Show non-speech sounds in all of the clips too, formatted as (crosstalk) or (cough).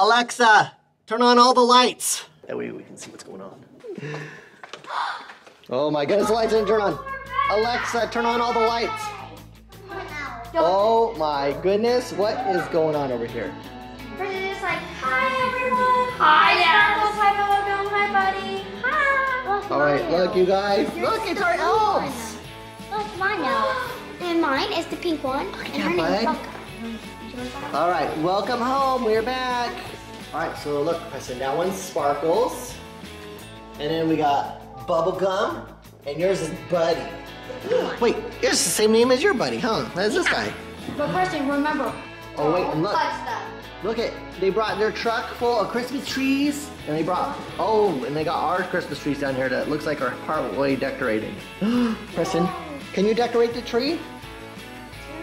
Alexa, turn on all the lights. That way we can see what's going on. (gasps) Oh my goodness, the lights didn't turn on. Alexa, turn on all the lights. Oh my goodness, what is going on over here? Preston's like, hi everyone. Hi, Sparkles. Hi, Logo. Hi, buddy. Hi. All right, look, you guys. Look, it's our elves. Look, mine now. And mine is the pink one. and that, her name is bud. Bubka. All right, welcome home. We're back. All right, so look, Preston, that one's Sparkles. And then we got Bubblegum. And yours is Buddy. Wait, yours is the same name as your buddy, huh? That's this guy. But Preston, remember. Oh, wait, and look. Look at, they brought their truck full of Christmas trees. And they brought, oh, and they got our Christmas trees down here that looks like are partway decorated. (gasps) Preston, can you decorate the tree?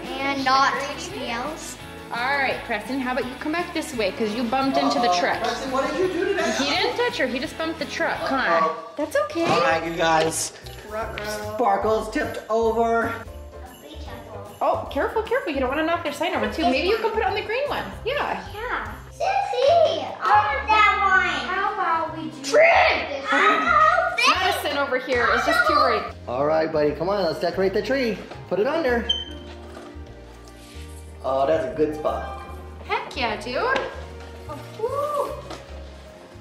And not touch the elves. All right, Preston, how about you come back this way because you bumped into the oh, truck. Preston, what did you do to today? He didn't touch her, he just bumped the truck. Come on. Oh. That's okay. All right, you guys. Sparkles tipped over. Oh, careful, careful. You don't want to knock their sign over too. Maybe you can put it on the green one. Yeah. Yeah. Sissy, I want that one. How about we do Trin? How about Madison over here is just too worried. All right, buddy, come on, let's decorate the tree. Put it under. Oh, that's a good spot. Heck yeah, dude. A blue,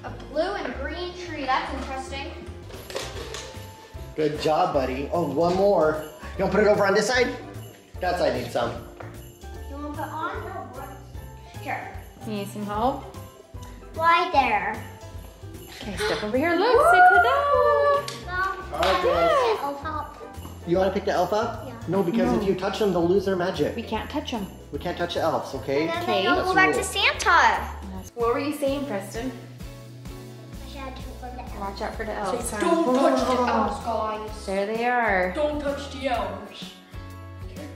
a blue and green tree. That's interesting. Good job, buddy. Oh, one more. You want to put it over on this side? That side needs some. You want to put on? No, what? Here. You need some help? Why there? Okay, step over here. Look, say ta-da. No. All right, guys. Elf help. You want to pick the elf up? Yeah. No, because if you touch them, they'll lose their magic. We can't touch them. We can't touch the elves, okay? And then Okay. they don't That's go back to Santa. What were you saying, Preston? I should have to put the elf. Watch out for the elves. Don't touch the elves, guys. There they are. Don't touch the elves.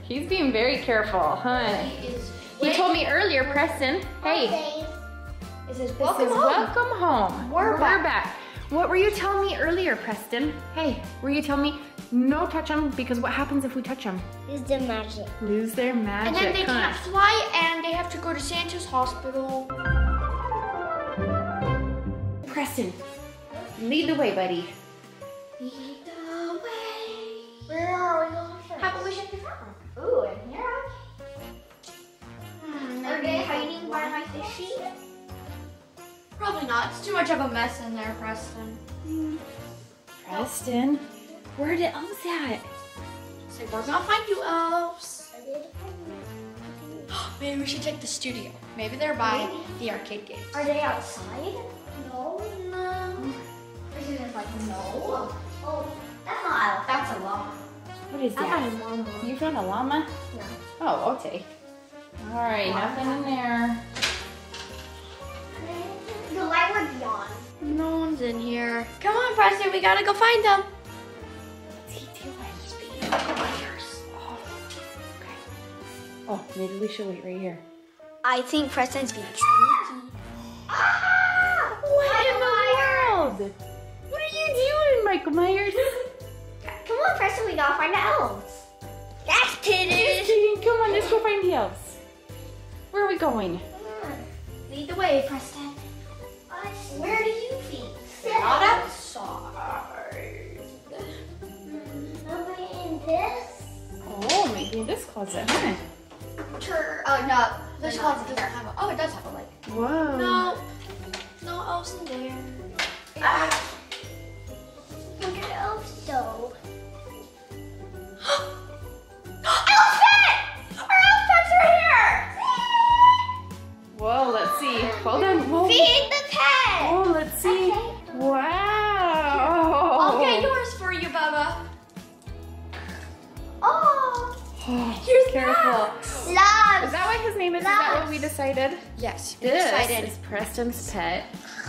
He's being very careful, huh? He is. He told me earlier, Preston, hey, This is this welcome is home. welcome home. We're back. What were you telling me earlier, Preston? Hey, were you telling me no touch them because what happens if we touch them? Lose their magic. Lose their magic. And then they huh? can't fly, and they have to go to Santa's hospital. Preston, lead the way, buddy. Lead the way. Where are we going first? How about we check the front? Ooh, in here? Hmm, are they hiding by my fishy? Probably not. It's too much of a mess in there, Preston. Preston, where are the elves at? So we're gonna find you elves. (gasps) Maybe we should check the studio. Maybe they're by the arcade games. Are they outside? No. No. This is just like, no. Oh, that's not out. That's a llama. What is I that? found a llama. You found a llama? No. Oh, okay. All right, nothing in there. The light would be on. No one's in here. Come on, Preston. We gotta go find them. Oh, maybe we should wait right here. I think Preston's being sneaky. Ah! What in the world? What are you doing, Michael Myers? (laughs) Come on, Preston, we gotta find the elves. That's Titus. Come on, let's go find the elves. Where are we going? Lead the way, Preston. Where do you think? Not outside. Nobody in this? Oh, maybe in this closet, huh? Tur- oh no, this closet doesn't have a. Oh, it does have a light. Whoa. No, no elves in there. Ah. Look at the elves, though. (gasps) Elephant! Our elephants are here! Whoa, let's see. Hold on. Whoa. Feed the pet! Oh, let's see. Okay. Wow. I'll get yours for you, Bubba. Oh! (sighs) Here's careful. Is that why his name is? Is that what we decided? Yes, we This decided. is Preston's pet.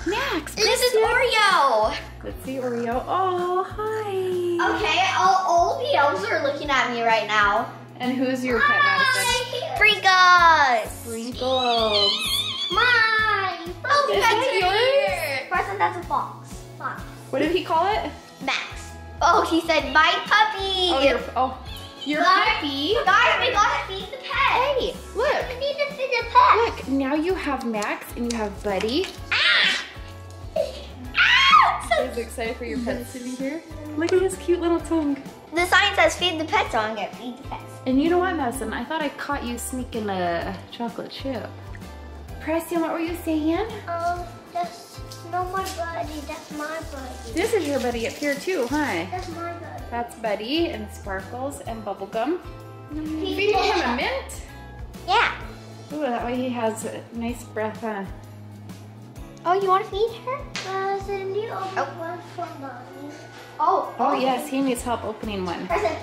Max. This is Oreo! Let's see Oreo. Oh, hi. Okay, all, all the elves are looking at me right now. And who's your pet, Madison? Sprinkles! Sprinkles. Mine! Oh, Is that's that yours? Preston, that's a fox. Fox. What did he call it? Max. Oh, he said my puppy. Oh, your oh, your Guys, puppy. Guys, we gotta feed the pet. Hey, look, We need to feed the pet. look. now you have Max and you have Buddy. Ah! Are you excited for your pets to be here? Look at his cute little tongue. The sign says feed the pets, so I'm gonna feed the pets. And you know what, Madison? I thought I caught you sneaking a chocolate chip. Preston, what were you saying? Um, that's not my buddy, that's my buddy. This is your buddy up here too, huh? That's my buddy. That's Buddy and Sparkles and Bubblegum. Feed Feeding him a mint? Yeah. Ooh, that way he has a nice breath, huh? Oh, you want to feed her? Uh, Cindy, open one for mommy. Oh. Oh yes, he needs help opening one. Person,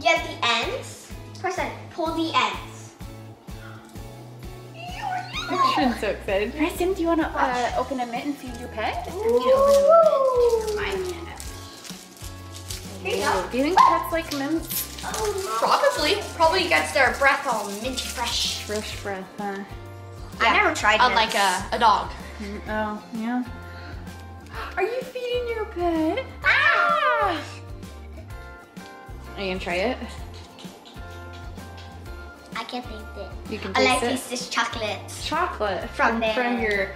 get the ends. Person, pull the ends. Preston's so excited. Preston, do you want to uh, open a mint and feed your pet? Ooh. My minute. Here. Do you think pets like mints? Oh, Probably. Probably gets their breath all minty fresh. Fresh breath, huh? I never tried Unlike a, a dog. Mm, Oh, yeah. Are you feeding your pet? Ah! Are you gonna try it? I can taste it. You can I taste like it. taste this chocolate. Chocolate From there. from your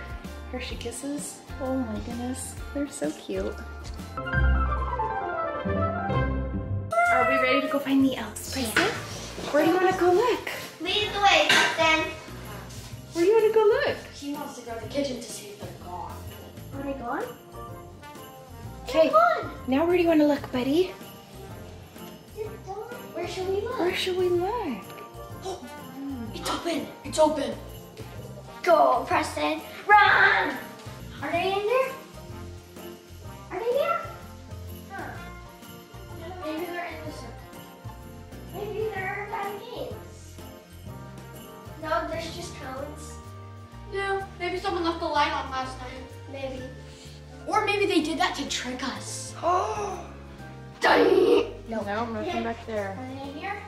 Hershey Kisses. Oh my goodness, they're so cute. Are we ready to go find the elves, Preston? Where do you want to go look? Lead the way, Preston. Where do you want to go look? He wants to go to the kitchen to see if they're gone. Are they gone? Okay, Gone. now where do you want to look, buddy? Where should we look? Where should we look? It's open. It's open. Go, Preston. Run! Are they in there? Are they there? Huh. Maybe they're in the circle. Maybe they're by games. No, there's just cones. Yeah, maybe someone left the light on last night. Maybe. Or maybe they did that to trick us. Oh. (gasps) Dang. No, nothing back there. Are they in here?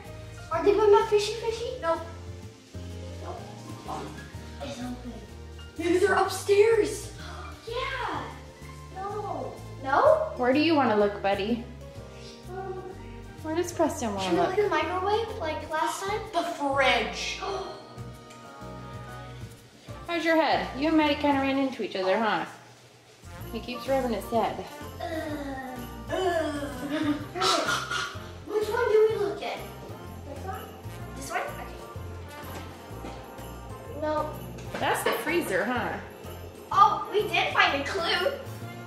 Are they by my fishy fishy? Nope. Nope. It's open. Maybe they're upstairs. (gasps) Yeah. No. No? Where do you want to look, buddy? Um, Where does Preston want should to we look? look at the microwave like last time? The fridge. (gasps) How's your head? You and Maddie kind of ran into each other, huh? He keeps rubbing his head. Uh, uh. (laughs) Which one do we look at? This one? Okay. No. That's the freezer, huh? Oh, we did find a clue.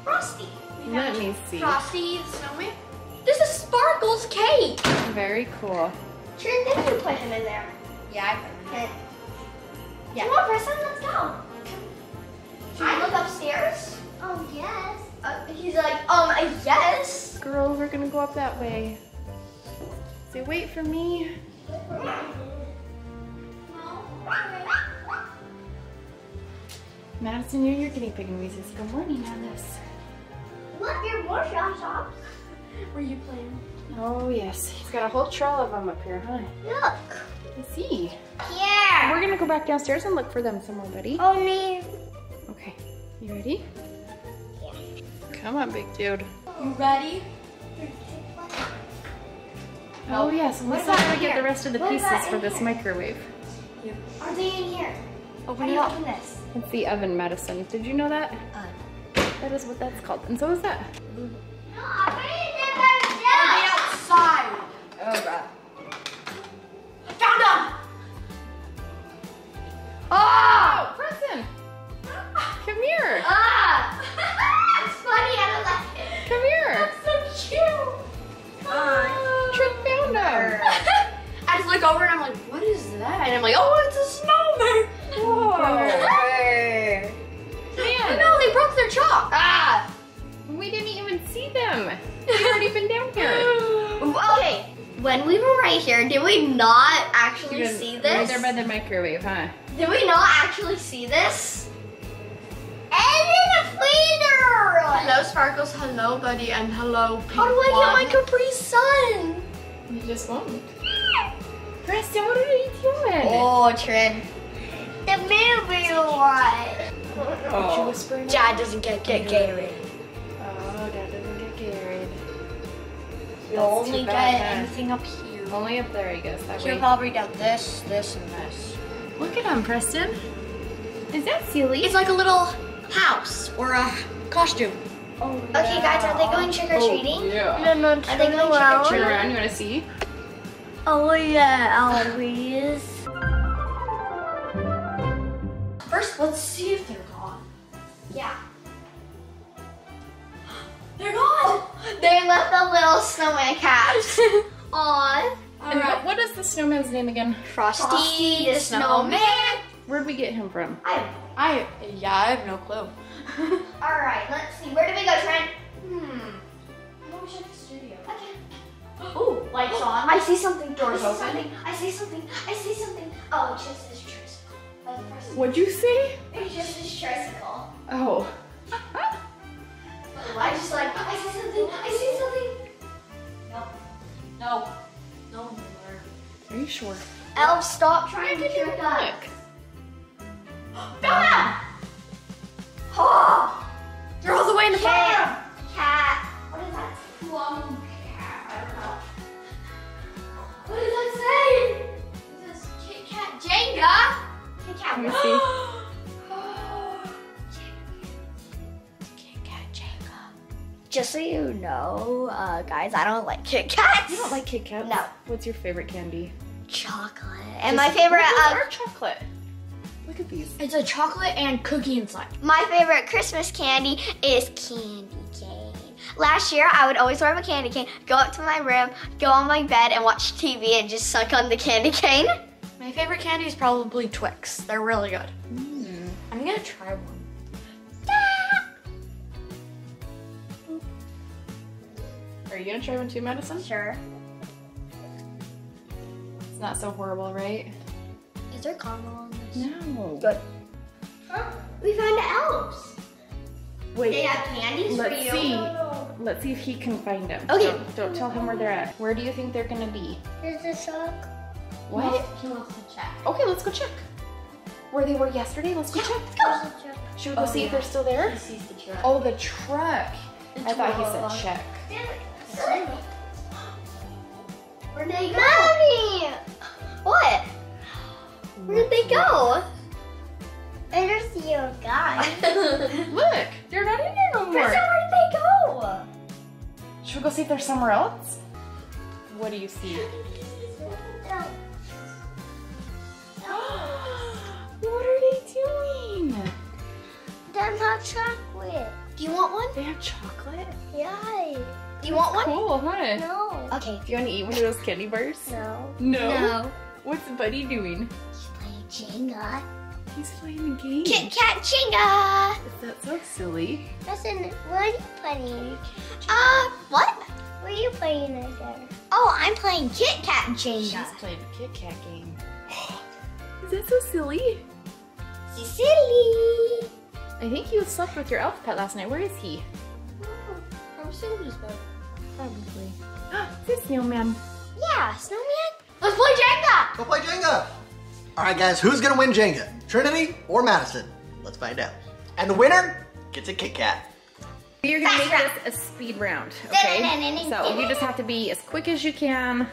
Frosty. We Let me see. Frosty the snowman. This is Sparkle's cake. Very cool. Sure, then you put him in there. Yeah, I Okay. Yeah. Come on, Preston, let's go. Should I look upstairs? Oh, yes. Uh, he's like, um, I guess. Girls, we're gonna go up that way. Say, wait for me. Madison, you're your guinea pig noises. Good morning, Alice. Look, your more shop shops. Were you playing? Oh, yes. He's got a whole trail of them up here, huh? Look. Let's see. Yeah. We're gonna go back downstairs and look for them somewhere, buddy. Oh, me. Okay. You ready? Yeah. Come on, big dude. You ready? Oh, yes. What Let's still about gotta get the rest of the What pieces for this here? microwave. Are they in here? Open How do it you up. open this? It's the oven medicine. Did you know that? That is what that's called. And so is that. No, I put it in Are they by outside? Oh, God. Found them. Oh! Preston! Come here! Ah! (laughs) it's funny, I like it. Come here! That's so cute. Trip! (laughs) I just look over and I'm like, what is that? And I'm like, oh, it's a snowman. Whoa! Man, know, they broke their chalk. Ah. we didn't even see them. They've already been down here. (laughs) Okay, when we were right here, did we not actually see Right this? there by the microwave, huh? Did we not actually see this? Hello, Sparkles. Hello, Buddy. And hello, Pink How do I get my Capri Sun? You just won't. Preston, what are you doing? Oh, Trin. The movie one. What you oh. whispering? Dad doesn't get get Gatorade. Oh, Dad doesn't get carried. You That's only too get bad, anything up here. Only up there, I guess. That You'll way. probably get this, this, and this. Look at him, Preston. Is that silly? It's like a little house or a costume. oh, Okay, guys, are they going trick or treating? Oh, yeah. No, no, are they going trick or Turn treating? around, you wanna see? Oh yeah, always. First, let's see if they're gone. Yeah. (gasps) They're gone. They left the little snowman caps (laughs) on. And what- what is the snowman's name again? Frosty the snowman. Where'd we get him from? I, I yeah, I have no clue. (laughs) all right, let's see. Where do we go, Trent? Hmm. Let me check the studio. Okay. (gasps) Ooh, lights on. I see something. Doors I see open. something. I see something. I see something. Oh, it's just this tricycle. What'd you see? It's just this tricycle. Oh. (laughs) I just like, I see something. I see something. No. No. No more. Are you sure? Elf, stop trying to trick us. Look. Oh! They're all the way in the Cat. Cat. What is that? Plum cat. I don't know. What does that say? This is Kit Kat Jenga. Kit Kat. Let me see. (gasps) Kit Kat Jenga. Just so you know, uh, guys, I don't like Kit Kats. You don't like Kit Kats? No. What's your favorite candy? chocolate. And my favorite, Those uh, are chocolate. Look at these. It's a chocolate and cookie inside. my favorite Christmas candy is candy cane. Last year, I would always wear my candy cane, go up to my room, go on my bed, and watch TV and just suck on the candy cane. My favorite candy is probably Twix. They're really good. Mm. I'm gonna try one. (laughs) Are you gonna try one too, Madison? Sure. It's not so horrible, right? Is there caramel on this? No. Good. Huh? We found elves. They Wait. have candies Let's for you. see. Let's see if he can find them. Okay. Don't, don't tell him where they're at. Where do you think they're gonna be? There's a sock. What? He wants to check. Okay, let's go check. Where they were yesterday? Let's go check. Go. Should we go Oh, see if they're still there? He sees the truck. Oh, the truck. I thought he said check. (gasps) Where'd they go? Mommy! (gasps) What? Where'd they go? I don't see your guy. (laughs) Look, they're not in there no more. Where'd they go? Should we go see if they're somewhere else? What do you see? (gasps) what are they doing? That's not chocolate. Do you want one? They have chocolate? Yeah. Do you want one? Cool, huh? No. Okay. Do you want to eat one of those candy bars? No. No. What's Buddy doing? He's playing Jenga. He's playing the game. Kit Kat Jenga. Is that so silly? Listen, what are you playing? Uh, what? What are you playing right there? Oh, I'm playing Kit Kat She's Jenga. playing the Kit Kat game. (gasps) Is that so silly? Silly. I think you slept with your elf pet last night. Where is he? I'm Sylvia's bed. Probably. (gasps) It's a snowman. Yeah, snowman. Let's play Jenga. Go play Jenga. All right, guys, who's gonna win Jenga? Trinity or Madison? Let's find out. And the winner gets a Kit Kat. You're gonna make this a speed round, okay? So you just have to be as quick as you can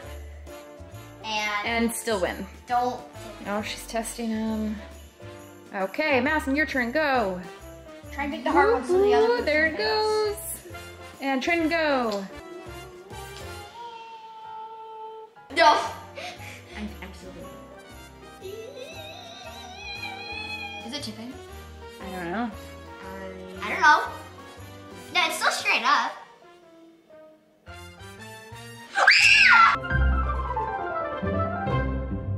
And and still win. don't. Oh, she's testing him. Okay, Madison, your turn. Go. Try and pick the hard ones so the other Ooh, there it goes. And Trin, go. No. Is it tipping? I don't know. I don't know. No, it's still straight up.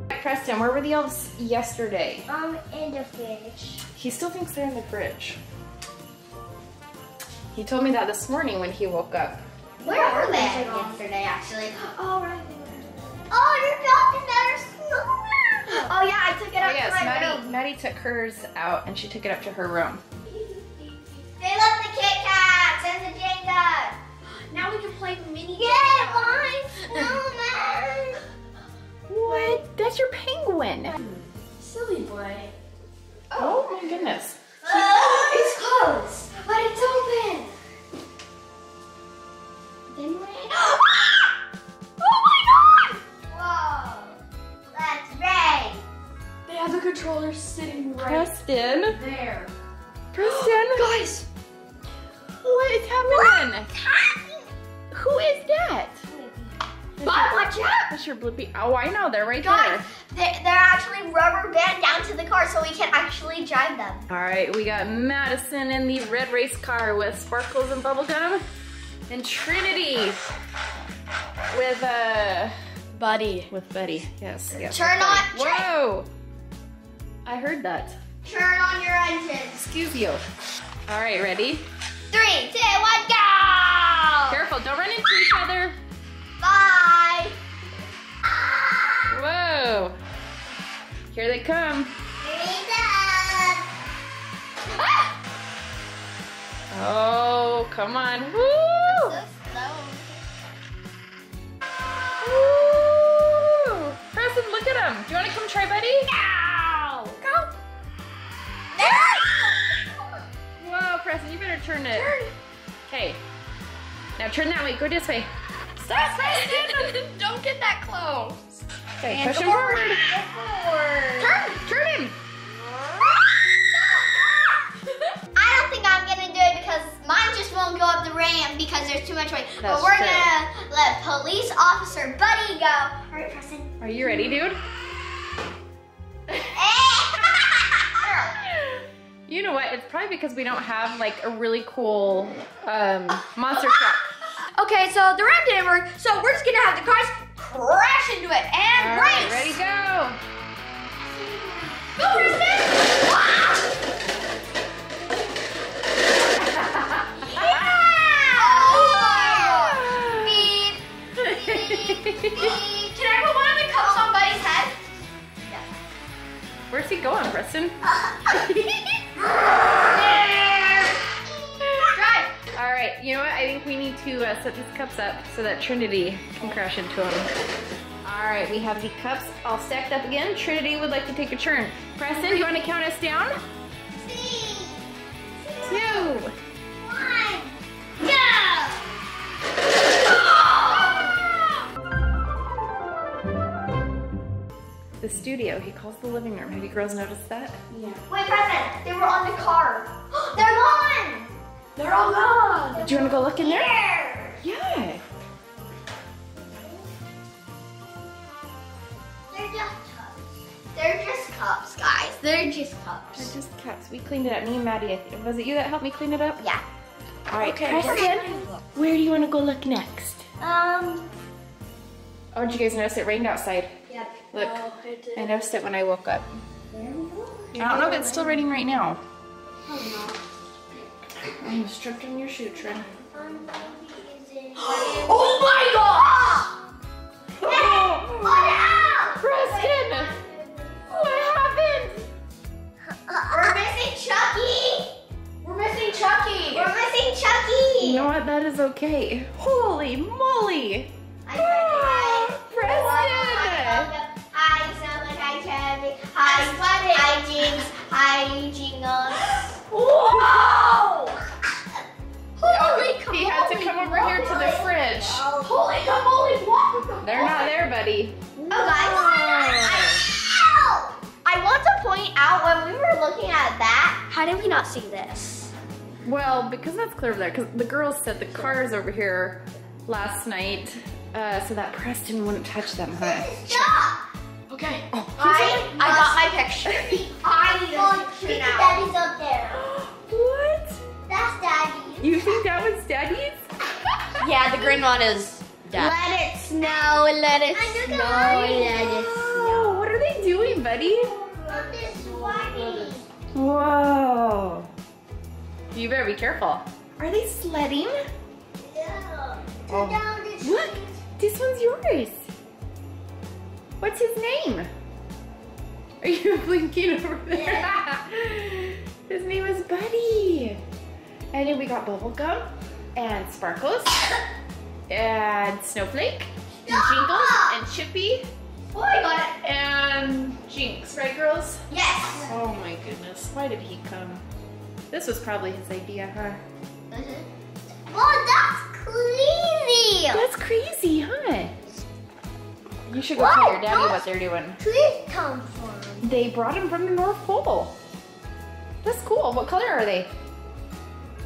(gasps) Preston, where were the elves yesterday? Um, in the fridge. He still thinks they're in the fridge. He told me that this morning when he woke up. Where were they? Yesterday, actually. Oh, right there. Oh, you're talking about a snowman. (laughs) Oh yeah, I took it Oh up yes, to my Maddie, room. Maddie took hers out and she took it up to her room. They left the Kit Kats and the Jenga. Now we can play mini Yeah, mine snowman. (laughs) What? That's your penguin. Silly boy. Oh, oh. my goodness. (laughs) it's closed, but it's open. Then we. (gasps) oh my god! Whoa, that's Ray. They have the controller sitting right Preston. There. Preston. (gasps) Guys. What is happening? Who is that? Bob, watch out! That's your Blippi. Oh, I know. They're right Guys, there. they're, they're actually rubber band down to the car so we can actually drive them. All right, we got Madison in the red race car with sparkles and bubblegum. And Trinity with uh Buddy. with Betty. Yes, yes. Turn on, turn, Whoa! I heard that. turn on your engines. Excuse you. All right, ready? Three, two, one, go! Careful, don't run into each other. Bye. Whoa! Here they come. Ah! Oh, come on. Woo! So slow. Woo! Preston, look at him. Do you want to come try, buddy? Ow! Go. Whoa, Preston, you better turn it. Okay. Now turn that way. Go this way. Stop, Preston! (laughs) Don't get that close. Okay, And push him forward. forward. Turn. Turn him. Mine just won't go up the ramp because there's too much weight. but we're true. gonna let police officer Buddy go. All right, Preston. Are you ready, dude? (laughs) (laughs) You know what? It's probably because we don't have like a really cool um, monster truck. Okay, so the ramp didn't work, so we're just gonna have the cars crash into it and All race. right, ready, go. Go, Preston! Can I put one of the cups on Buddy's head? Where's he going, Preston? (laughs) Drive. All right, you know what? I think we need to uh, set these cups up so that Trinity can crash into them. All right, we have the cups all stacked up again. Trinity would like to take a turn. Preston, do you want to count us down? Three, one, go! The studio, he calls the living room. Have you girls noticed that? Yeah. Wait, Preston, they were on the car. (gasps) They're gone! They're all gone. Do you want to go look in there? Here! Yeah. They're just cups. They're just cups, guys. They're just cups. They're cups. just cups. We cleaned it up. Me and Maddie, was it you that helped me clean it up? Yeah. All right, Okay, Preston, where do you want to go look next? Um. Oh, did you guys notice it rained outside? Yep. Look, Oh, it did. I noticed it when I woke up. There we go. I don't know if it's still raining right now. Oh, I'm stripped on your shoe trim. no. I'm using. Oh my god! Oh, Oh Preston! What happened? We're missing Chucky! We're missing Chucky. We're missing Chucky! You know what? That is okay. Holy moly! Hi, Jingles. Whoa! Holy He had to come over here to the fridge. Holy camole, walk with. They're not there, buddy. Oh, guys. I want to point out when we were looking at that, how did we not see this? Well, because that's clear over there, because the girls said the cars over here last night, uh, so that Preston wouldn't touch them, huh? Stop! Okay. Oh, (laughs) I, I got my picture. I a picture now. Daddy's up there. (gasps) What? That's Daddy. You think that was Daddy's? (laughs) yeah, the green one is dad. Let it snow, let it snow, let it Oh, what are they doing, buddy? Look this whitey. Whoa. You better be careful. Are they sledding? Yeah. Oh. Look, this one's yours. What's his name? Are you (laughs) blinking over there? his name is Buddy. And then we got Bubblegum and Sparkles and Snowflake and Jingles and Chippy Oh, I got it. and Jinx, right girls? Yes. Oh my goodness, why did he come? This was probably his idea, huh? Oh, that's crazy. That's crazy, huh? You should go What? tell your daddy what they're doing. Trees come from. They brought him from the North Pole. That's cool. What color are they?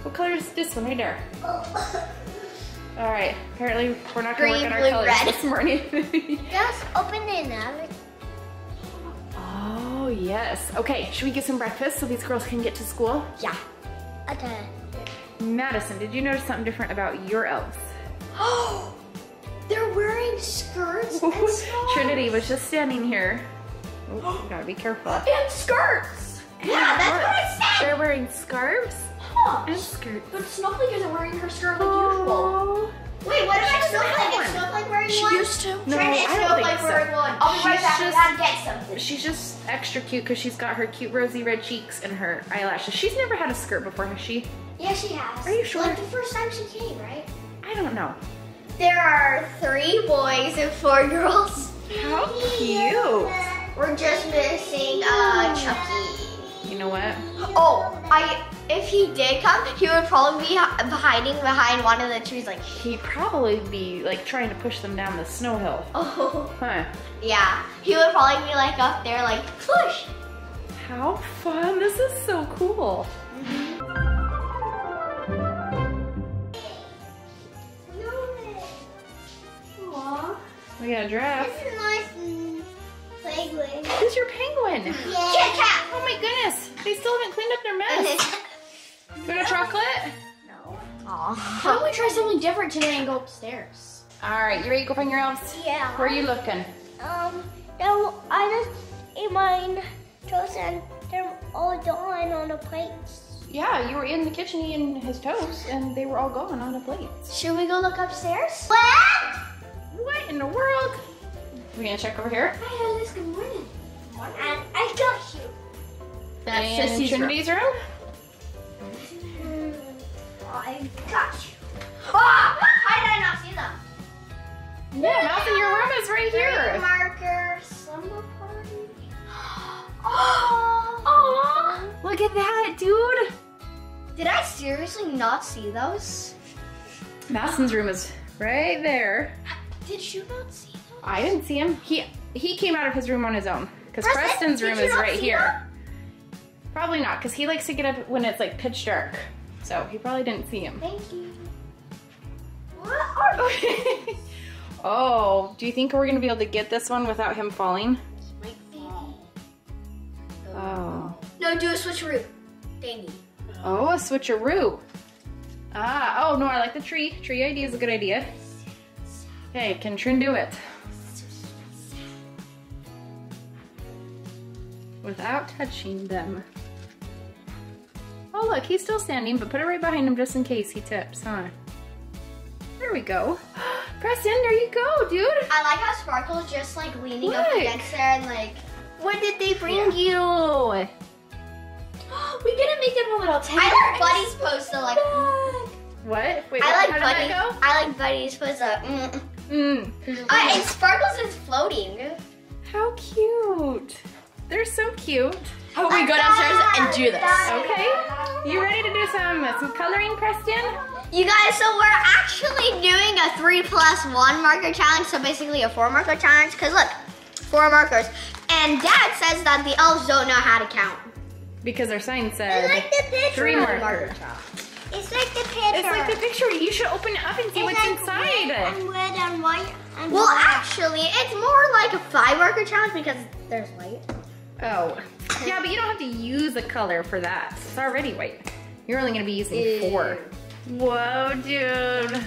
What color is this one right there? Oh. All right. Apparently, we're not gonna Green, work on our colors red. this morning. (laughs) Just open it now. oh yes. Okay. Should we get some breakfast so these girls can get to school? Yeah. Okay. Madison, did you notice something different about your elves? (gasps) (gasps) Oh, they're wearing skirts and scarves. Trinity was just standing here. Oh, (gasps) gotta be careful. And skirts. Yeah, that's what I said. They're wearing scarves Huh. and skirts. But Snowflake isn't wearing her skirt like Oh. Wait, what about She Snowflake? Is Snowflake wearing She one? used to. No, Trinity, I don't Snowflake think so. wearing one? I'll be right She's back. I just- gotta get something. She's just extra cute because she's got her cute rosy red cheeks and her eyelashes. She's never had a skirt before, has she? Yeah, she has. Are you sure? Like the first time she came, right? I don't know. There are three boys and four girls. How cute. We're just missing uh Chucky. You know what? Oh, I if he did come, he would probably be hiding behind one of the trees like He'd probably be like trying to push them down the snow hill. (laughs) Oh Huh. yeah. He would probably be like up there like push. How fun. This is so cool. Aww. We got a giraffe. This is a nice penguin. Who's your penguin? Kit Kat. Oh my goodness. They still haven't cleaned up their mess. You want a chocolate? no. Aw. How don't we try something different today and go upstairs? All right, you ready to go find your elves? Yeah. Where are you looking? Um, no, I just ate mine. Toast and they're all gone on the plates. Yeah, you were in the kitchen eating his toast, and they were all gone on the plates. Should we go look upstairs? What? What in the world? We gonna check over here? I Hi, Alice. Good morning. And I got you. That's Sissy's Trinity's room. I got you. Ah! How did I not see them? Yeah, Mouse in your room is right here. Marker, summer party. (gasps) Oh. Look at that, dude. Did I seriously not see those? Madison's room is right there. Did you not see? I didn't see him. He he came out of his room on his own because Preston, Preston's room is right here. Probably not, because he likes to get up when it's like pitch dark. So he probably didn't see him. Thank you. What are (laughs) oh, do you think we're gonna be able to get this one without him falling? Oh. No, do a switcheroo. Thingy. Oh, a switcheroo. Ah, oh no, I like the tree. Tree idea is a good idea. Okay, can Trin do it? Without touching them. Oh look, he's still standing, but put it right behind him just in case he tips, huh? There we go. (gasps) Preston, there you go, dude. I like how Sparkle's just like leaning up Look. against there and like. What did they bring you? (gasps) we gotta make them a little teddy. I like Buddy's pose to like. What? Wait, I like Buddy. I like Buddy's pose to. Mm. Go? Mm. Uh, and Sparkles is floating. How cute. They're so cute. How about we go downstairs and do this? Okay. You ready to do some some coloring, Preston? You guys, so we're actually doing a three plus one marker challenge. So basically a four marker challenge. Cause look, four markers. And Dad says that the elves don't know how to count. Because their sign said the picture. three markers. It's like the picture. It's like the picture. You should open it up and see what's inside. red and white. And well, actually, it's more like a five marker challenge because there's white. Oh. Yeah, but you don't have to use a color for that. It's already white. You're only gonna be using four. Whoa, dude.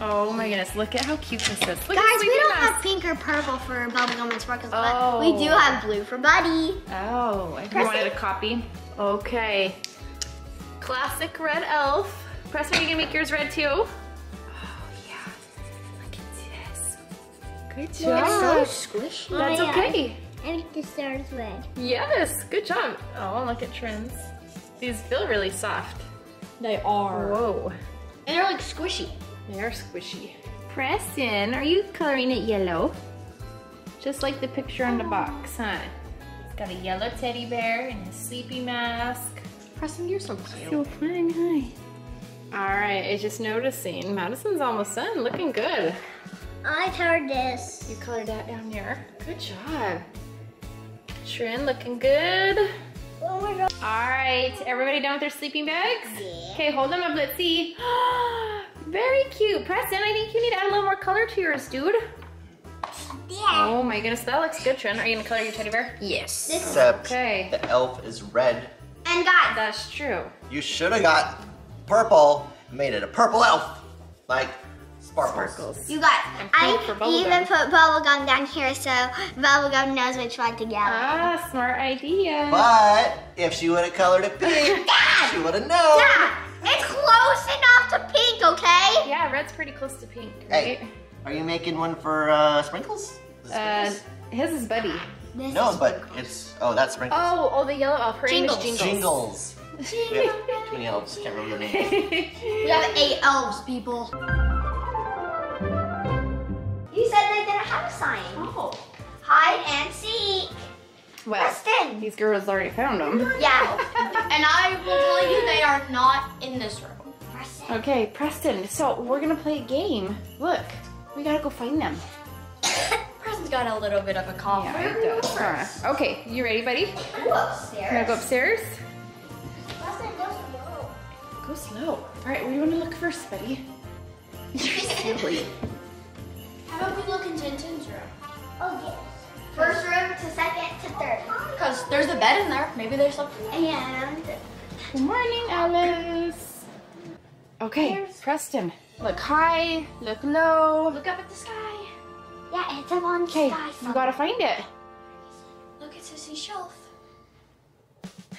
Oh my goodness, look at how cute this is. Look Guys, we don't Mouse. have pink or purple for bubblegum and sparkles, Oh. but we oh. do have blue for Buddy. Oh, if you Preston? wanted a copy. Okay. Classic red elf. Preston, are you gonna make yours red too? Oh yeah. Look at this. Good job. squishy. That's oh, okay. I And the stars red. Yes, good job. Oh, look at Trins. These feel really soft. They are. Whoa. And they're like squishy. They are squishy. Preston, are you coloring it yellow? Just like the picture on the oh. box, huh? It's got a yellow teddy bear and a sleepy mask. Preston, you're so cute. So fun, hi. All right, I just noticing. Madison's almost done, looking good. I heard this. You colored that down there. Good job. Trin, looking good. Oh my god. All right, everybody done with their sleeping bags? Yeah. Okay, hold them up, let's see. (gasps) Very cute. Preston, I think you need to add a little more color to yours, dude. Yeah. Oh my goodness, that looks good, Trin. Are you gonna color your teddy bear? Yes. Except Okay. the elf is red. And guys, That's true. You should have got purple made it a purple elf. Like sparkles. Sparkles. you guys, And pink I even gum. put bubble gum down here so bubble gum knows which one to get. Ah, smart idea. But if she would have colored it pink, (laughs) she would have known. Dad, it's close enough to pink, okay? Yeah, red's pretty close to pink, right? Hey. right? Are you making one for uh, sprinkles? Is Uh, sprinkles? his is Buddy. This no, is but it's oh that's sprinkles. Oh, oh, the yellow elf. Her name is Jingles. Jingles. Jingles. (laughs) We have too many elves. Can't remember the name. We have eight elves, people. You said they didn't have a sign. Oh. Hide and seek. well, Preston. these girls already found them. Yeah. (laughs) And I will tell you they are not in this room. Preston. Okay, Preston, so we're gonna play a game. Look, we gotta go find them. (laughs) Preston's got a little bit of a cough. Yeah, it does. Alright. Okay, you ready, buddy? Go upstairs. Gonna go upstairs? Preston, go slow. Go slow. Alright, where do you wanna look first, buddy? (laughs) You're Silly. How about we look in Tintin's room? Oh, yes. First room to second to third. Because there's a bed in there. Maybe there's something. And Good morning, Alice. Okay, Here's Preston. Look high, look low. Look up at the sky. Yeah, it's up on Okay, sky. you gotta find it. Look, it's a seashelf. (laughs)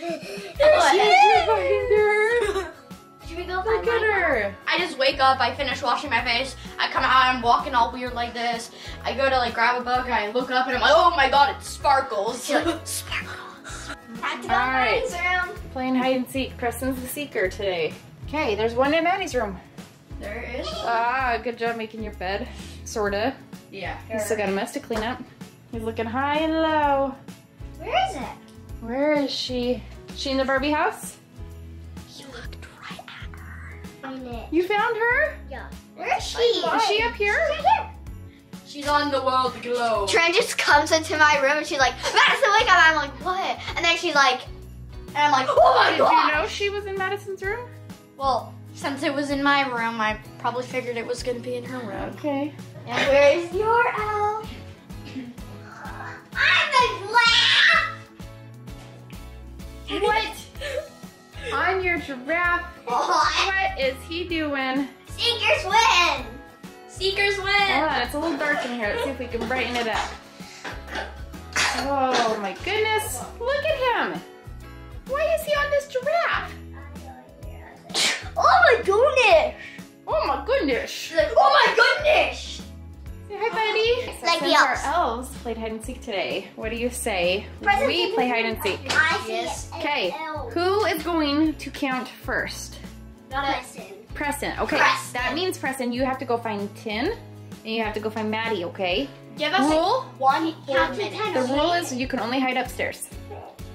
Should we go Look at my her. I just wake up, I finish washing my face, I come out, I'm walking all weird like this. I go to like grab a book and I look up and I'm like, oh my god, it sparkles. (laughs) Sparkles. Time to go All right. Room. Playing hide and seek. Preston's the seeker today. Okay, there's one in Maddie's room. there is. Ah, good job making your bed. Sorta. Yeah. He's still got a mess to clean up. He's looking high and low. Where is it? Where is she? She in the Barbie house? You looked right at her. Find it. You found her? Yeah. Where is she? Is she up here? Right here. She's on the world globe. Trin just comes into my room and she's like, Madison, wake up. I'm like, what? And then she's like, and I'm like, oh my Did god. you know she was in Madison's room? Well, since it was in my room, I probably figured it was gonna be in her room. Okay. And where's your elf? I'm a laugh. What? On your giraffe. What is he doing? Seekers win. Seekers Hold win! on, it's a little dark in here. Let's see if we can brighten it up. Oh my goodness. Look at him. Why is he on this giraffe? Oh my goodness. Oh my goodness. Like, oh my goodness. Say hi, buddy. So Like since the our elves. elves played hide and seek today, what do you say? Present we play hide and seek. I Yes. Okay, who is going to count first? Got it. Preston. Preston. Okay, Preston. that means Preston, you have to go find Tin, and you have to go find Maddie. Okay. Give us Rule. one Count to ten. The rule is you can only hide upstairs.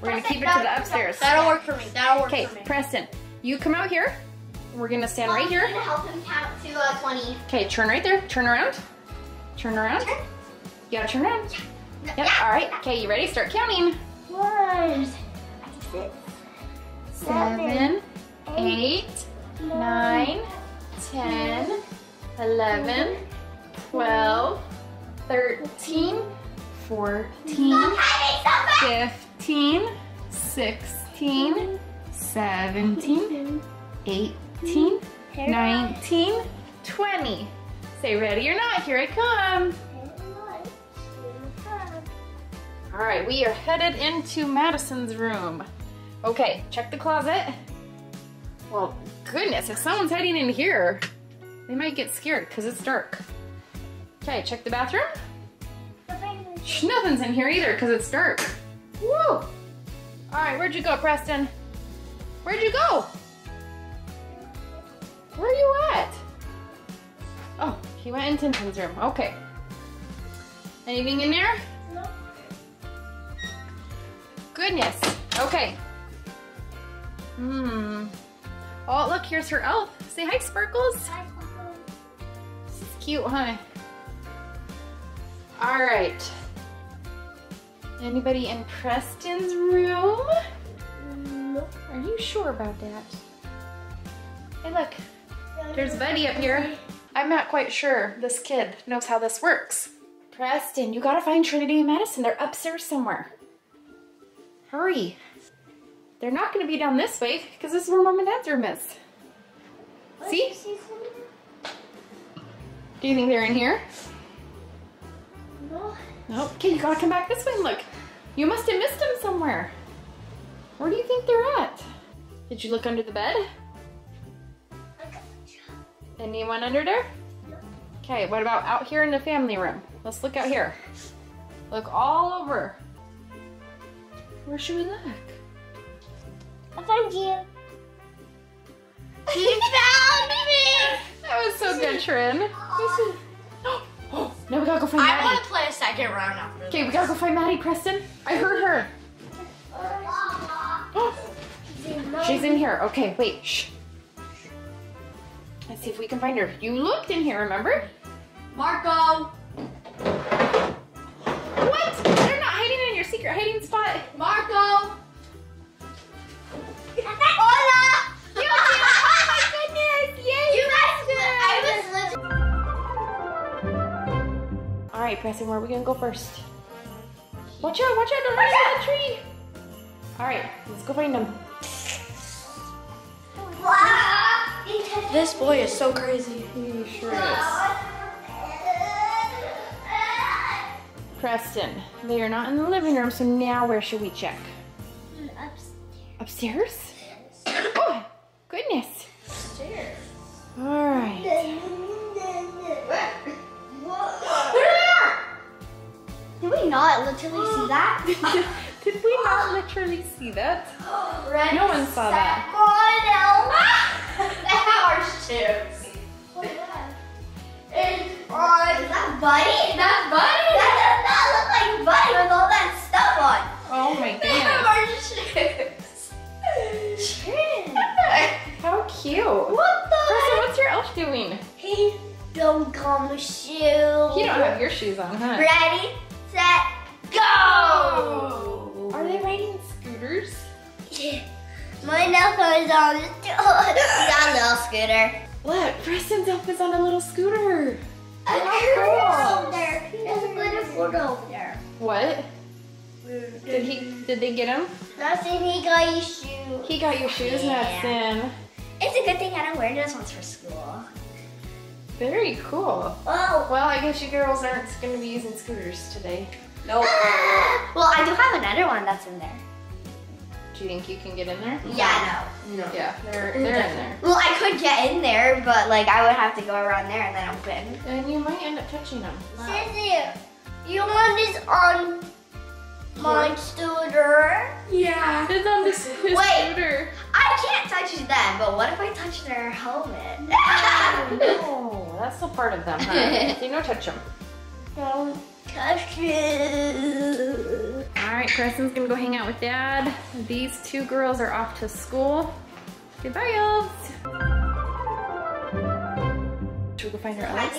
We're gonna keep it to the upstairs. That'll work for me. That'll work Okay, for me. Preston, you come out here. We're gonna stand right Mom, here. you need to help him count to uh, 20. Okay, turn right there. Turn around. Turn around. Turn. You gotta turn around. Yep. Yeah. All right. Okay, you ready? Start counting. One, six, Seven, eight, nine, ten, eleven, twelve, thirteen, fourteen, fifteen, sixteen, seventeen, eighteen, nineteen, twenty. Say ready or not, here I come. All right, we are headed into Madison's room. Okay, check the closet. Well, goodness, if someone's heading in here, they might get scared because it's dark. Okay, check the bathroom. Nothing's in here either because it's dark. Woo! All right, where'd you go, Preston? Where'd you go? Where are you at? Oh, he went in Tintin's room. Okay. Anything in there? No. Goodness. Okay. Hmm. Oh, look, here's her elf. Say hi, Sparkles. Hi, Sparkles. This is cute, huh? All right. Anybody in Preston's room? Are you sure about that? Hey, look. There's Buddy up here. I'm not quite sure this kid knows how this works. Preston, you gotta find Trinity and Madison. They're upstairs somewhere. Hurry. They're not gonna be down this way because this is where mom and dad's room is. See? Do you think they're in here? No. Nope. Okay, you gotta come back this way and look. You must have missed them somewhere. Where do you think they're at? Did you look under the bed? Anyone under there? Okay, what about out here in the family room? Let's look out here. Look all over. Where should we look? I found you. You found me. That was so good, Trin. Oh, (gasps) now we gotta go find Maddie. I want to play a second round after Okay, we gotta go find Maddie, Preston. I heard her. (gasps) She's in here. Okay, wait. Shh. Let's see if we can find her. You looked in here, remember? Marco! What? They're not hiding in your secret hiding spot. Marco! (laughs) Hola. You oh my goodness! Yay! You guys, I was All right, Preston, where are we gonna go first? Watch out! Watch out! Don't run into the tree. All right, let's go find them. This boy is so crazy. He sure is. Preston, they are not in the living room, so now where should we check? Upstairs? Upstairs? oh, goodness. Upstairs. All right. Did we not literally see that? (laughs) Did we not ah. literally see that? Red No one saw that. Ours too. It's on. Is that Buddy? That's Buddy. That does not look like Buddy with all that stuff on. Oh my They have goodness. our shoes. How cute. What the? Preston, what's your elf doing? He don't come shoe. You don't have your shoes on, huh? Ready, set, go. Are they riding scooters? Yeah. (laughs) My nephew is on the on little scooter. Look, Preston's elf is on a little scooter. A cool. there. There's a over there. What? Did he? Did they get him? Nothing. He got your shoes. He got your shoes, Yeah. It's a good thing I don't wear those ones for school. Very cool. Oh. Well, I guess you girls aren't going to be using scooters today. Nope. (laughs) Well, I do have another one that's in there. Do you think you can get in there? Yeah, No. Yeah, they're, mm-hmm. they're in there. Well, I could get in there, but like I would have to go around there and then open. And you might end up touching them. Sissy, you want this on my scooter? Yeah. It's on this his Wait. scooter. I can't touch them, but what if I touch their helmet? (laughs) (laughs) Oh, that's still part of them, huh? so you know touch them. Don't touch. All right, Preston's gonna go hang out with Dad. These two girls are off to school. Goodbye, elves. Should we go find our elves?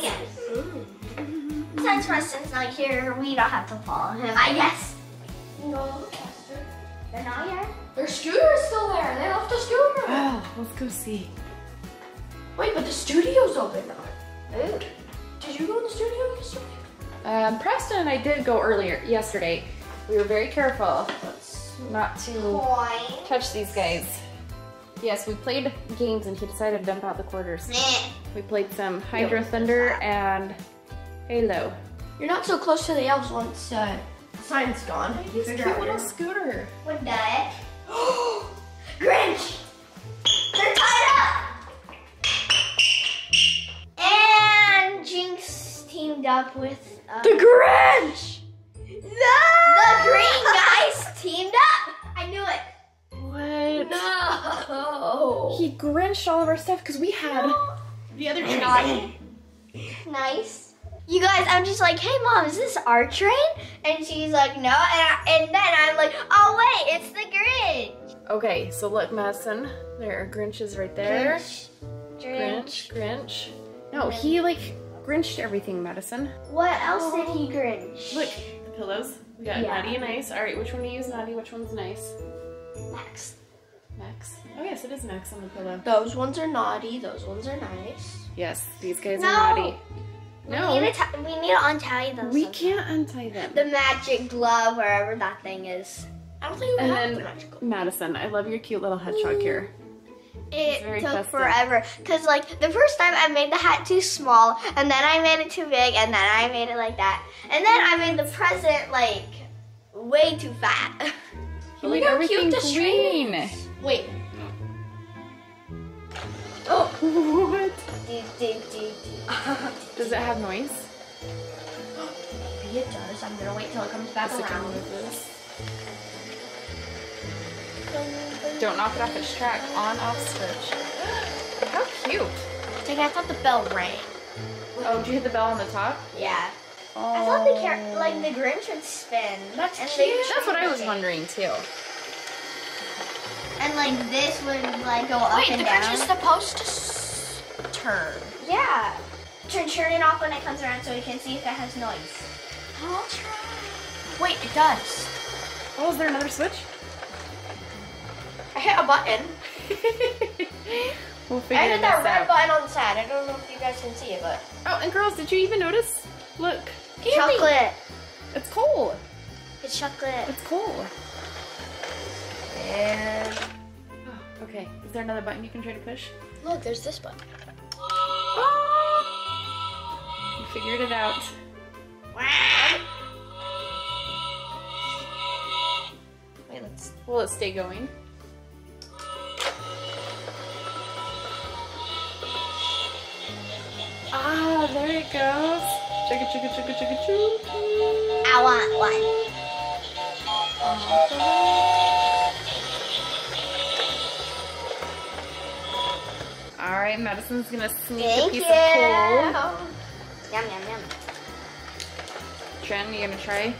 Mm-hmm. Since Preston's not here, we don't have to follow him, I guess. No. They're not here. Their scooter is still there. They left the scooter. Oh, ah, let's go see. Wait, but the studio's open now. Dude. Did you go in the studio yesterday? Um, Preston and I did go earlier yesterday. We were very careful not to touch these guys. Yes, we played games and he decided to dump out the quarters. We played some Hydro Thunder and Halo. You're not so close to the elves once uh, the sign's gone. He's a Figure cute out little scooter. What the heck? Grinch! They're tied up! And Jinx teamed up with um, The Grinch! No! The green guys teamed up! I knew it. What? No. He grinched all of our stuff because we had the other train. Nice. You guys, I'm just like, hey mom, is this our train? And she's like, no. And, I, and then I'm like, oh wait, it's the Grinch. Okay, so look, Madison. There are Grinches right there. Grinch. Grinch, Grinch. No, he like Grinched everything, Madison. What else did he Grinch? Look, the pillows. We got Yeah. naughty and nice. All right, which one to use naughty? Which one's nice? Next. Max. Oh yes, it is Max on the pillow. Those ones are naughty. Those ones are nice. Yes, these guys No. are naughty. We No, need to, we need to untie those. we somehow. can't untie them. The magic glove, wherever that thing is. I don't think we And have then- magical. Madison, I love your cute little hedgehog here. It took festive. forever because, like, the first time I made the hat too small, and then I made it too big, and then I made it like that, and then I made the present like way too fat. (laughs) You Look made how everything cute the string green. Wait. Oh. (laughs) What? Do, do, do, do. Does it have noise? (gasps) Maybe it does. I'm gonna wait till it comes back Yes, it can around. move this. Don't knock it off its track. On, off switch. How cute. Dang, I thought the bell rang. Oh, did you hit the bell on the top? Yeah. Oh. I thought the car- oh. like the Grinch would spin. That's and cute. That's what I was wondering too. And like this would like go up Wait, and the down. Grinch is supposed to s- turn. Yeah. Turn, turn it off when it comes around so we can see if it has noise. I'll try. Wait, it does. Oh, is there another switch? I hit a button. (laughs) we'll I hit that red out. button on the side. I don't know if you guys can see it, but Oh, and girls, did you even notice? Look, Chocolate. it's cold. It's chocolate. It's cold. and Oh, okay. Is there another button you can try to push? look, there's this button. (gasps) You figured it out. Wow. Wait, let's. Will it stay going? There it goes. Chugga chugga chugga chugga choo. I want one. All right, Madison's gonna sneak a piece you. of coal. Yum yum yum. Trin, you gonna try?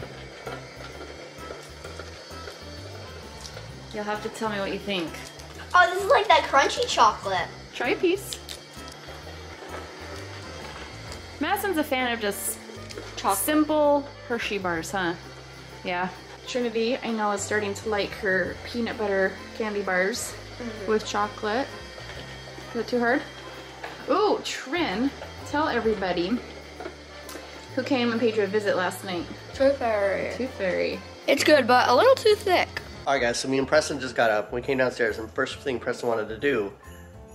You'll have to tell me what you think. Oh, this is like that crunchy chocolate. Try a piece. Madison's a fan of just simple Hershey bars, huh? Yeah. Trinity, I know, is starting to like her peanut butter candy bars mm-hmm. with chocolate. Is that too hard? Ooh, Trin, tell everybody who came and paid you a visit last night. Tooth Fairy. Tooth Fairy. It's good, but a little too thick. All right, guys. So me and Preston just got up. We came downstairs, and the first thing Preston wanted to do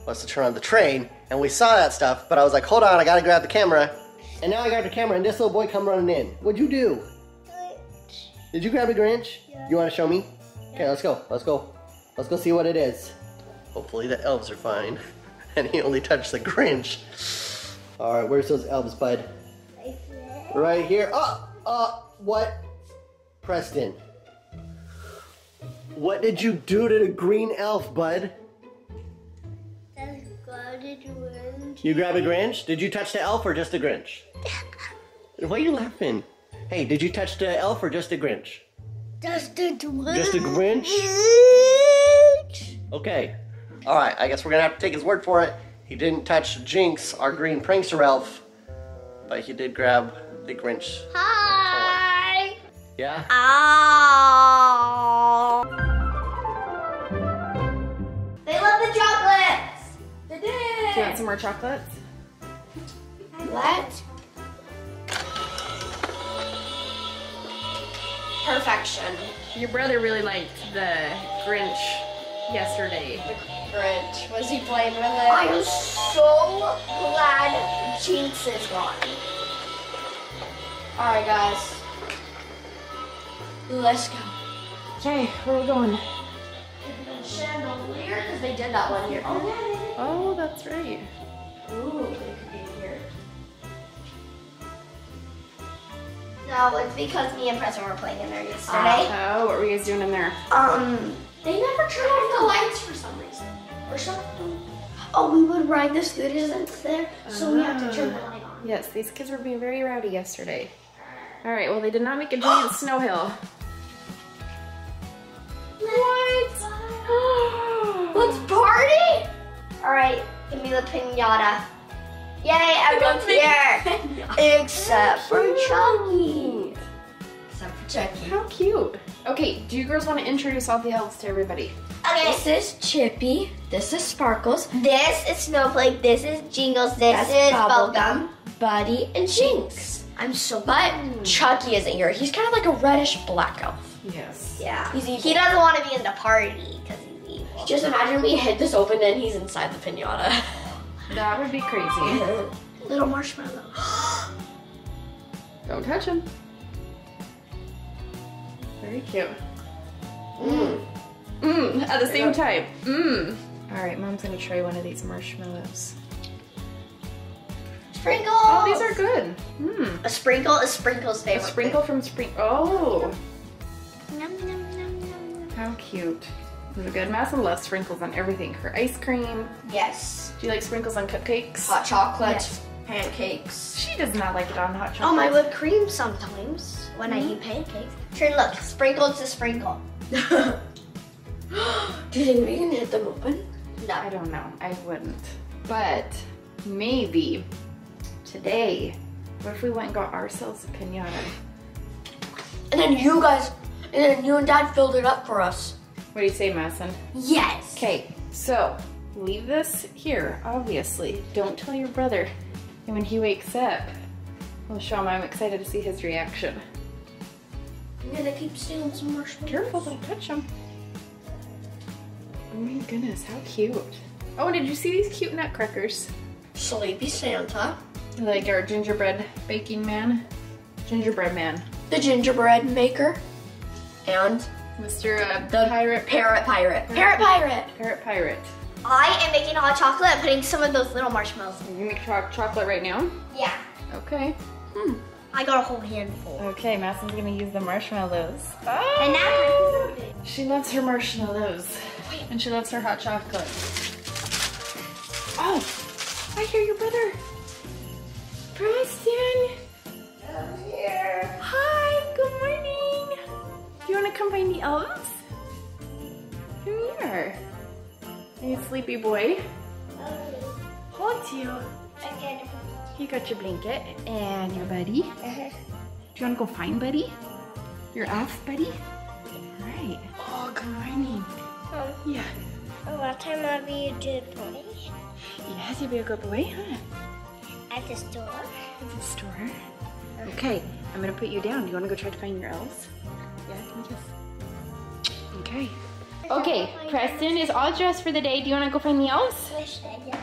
was to turn on the train, and we saw that stuff. But I was like, "Hold on, I gotta grab the camera." And now I got the camera, and this little boy come running in. What'd you do? Grinch. Did you grab a Grinch? You want to show me? Okay, let's go. Let's go. Let's go see what it is. Hopefully the elves are fine, (laughs) and he only touched the Grinch. All right, where's those elves, bud? Right here. Right here. Oh, uh, what? Preston. What did you do to the green elf, bud? You grab a Grinch? Did you touch the elf or just the Grinch? (laughs) Why are you laughing? Hey, did you touch the elf or just the Grinch? Just a Just a Grinch? Okay. All right, I guess we're gonna have to take his word for it. He didn't touch Jinx, our green prankster elf, but he did grab the Grinch. Hi. Yeah? Ow. Do you want some more chocolates? What? Perfection. Your brother really liked the Grinch yesterday. The Grinch. Was he playing with it? I am so glad Jinx is gone. Alright, guys. Let's go. Okay, where are we going? Chandelier, because they did that one year. Oh, Oh, that's right. Ooh, they could be here. No, it's because me and Preston were playing in there yesterday. Oh, what were you guys doing in there? um, They never turn off the lights for some reason. Or something. oh, we would ride the scooters that's there, so we have to turn the light on. Yes, these kids were being very rowdy yesterday. All right, well, they did not make a giant snow hill. What? (gasps) Let's party! All right, give me the pinata. Yay, everyone's here, (laughs) except for Chucky. Except for Chucky. How cute. Okay, do you girls want to introduce all the elves to everybody? Okay. This is Chippy. This is Sparkles. Mm-hmm. This is Snowflake. This is Jingles. This That's is Bubblegum, Bubblegum. Buddy, and Jinx. I'm so But Chucky isn't here. He's kind of like a reddish black elf. Yes. yeah. He's evil. He doesn't want to be in the party because he's evil. Just imagine we hit this open and he's inside the pinata. (laughs) That would be crazy. (laughs) Little marshmallow. Don't touch him. Very cute. Mm. Mmm, at the same time. Mmm. All right, mom's gonna try one of these marshmallows. Sprinkles. Oh, these are good. Mmm. A sprinkle is Sprinkle's favorite. A favorite. sprinkle from Sprinkle. Oh, how cute. This is good. Madison loves sprinkles on everything. Her ice cream. Yes. Do you like sprinkles on cupcakes? Hot chocolate, Yes. pancakes. She does not like it on hot chocolate. Oh, my whipped cream sometimes when I eat mm-hmm. pancakes. Sure, look, sprinkle to sprinkle. Do you think we can hit them open? No. I don't know. I wouldn't. But maybe today, what if we went and got ourselves a pinata? And then you guys, and then you and Dad filled it up for us. What do you say, Madison? Yes. Okay, so leave this here, obviously. Don't tell your brother. And when he wakes up, we'll show him I'm excited to see his reaction. I'm gonna keep stealing some marshmallows. Careful, don't touch them. Oh my goodness, how cute. Oh, and did you see these cute nutcrackers? Sleepy Santa, Like our gingerbread baking man? Gingerbread man. the gingerbread maker, and Mr. Uh, the pirate parrot pirate. Parrot pirate. Parrot pirate. I am making hot chocolate and putting some of those little marshmallows in. You make cho- chocolate right now? Yeah. Okay. Hmm. I got a whole handful. Okay, Madison's gonna use the marshmallows. And now She loves her marshmallows. And she loves her hot chocolate. Oh, I hear your brother. Preston. I'm here. Hi, good morning. Do you want to come find the elves? Come here. Hey, sleepy boy. Hold you. Okay. You got your blanket and your buddy. Uh -huh. Do you want to go find Buddy? Your elf buddy? All right. Oh, good morning. Yeah. What time are you to play? Yes, you'll be a good boy, huh? At the store. At the store. Okay, I'm gonna put you down. Do you wanna go try to find your elves? Yeah, can you just... Okay. Okay, Preston is all dressed for the day. Do you wanna go find the elves?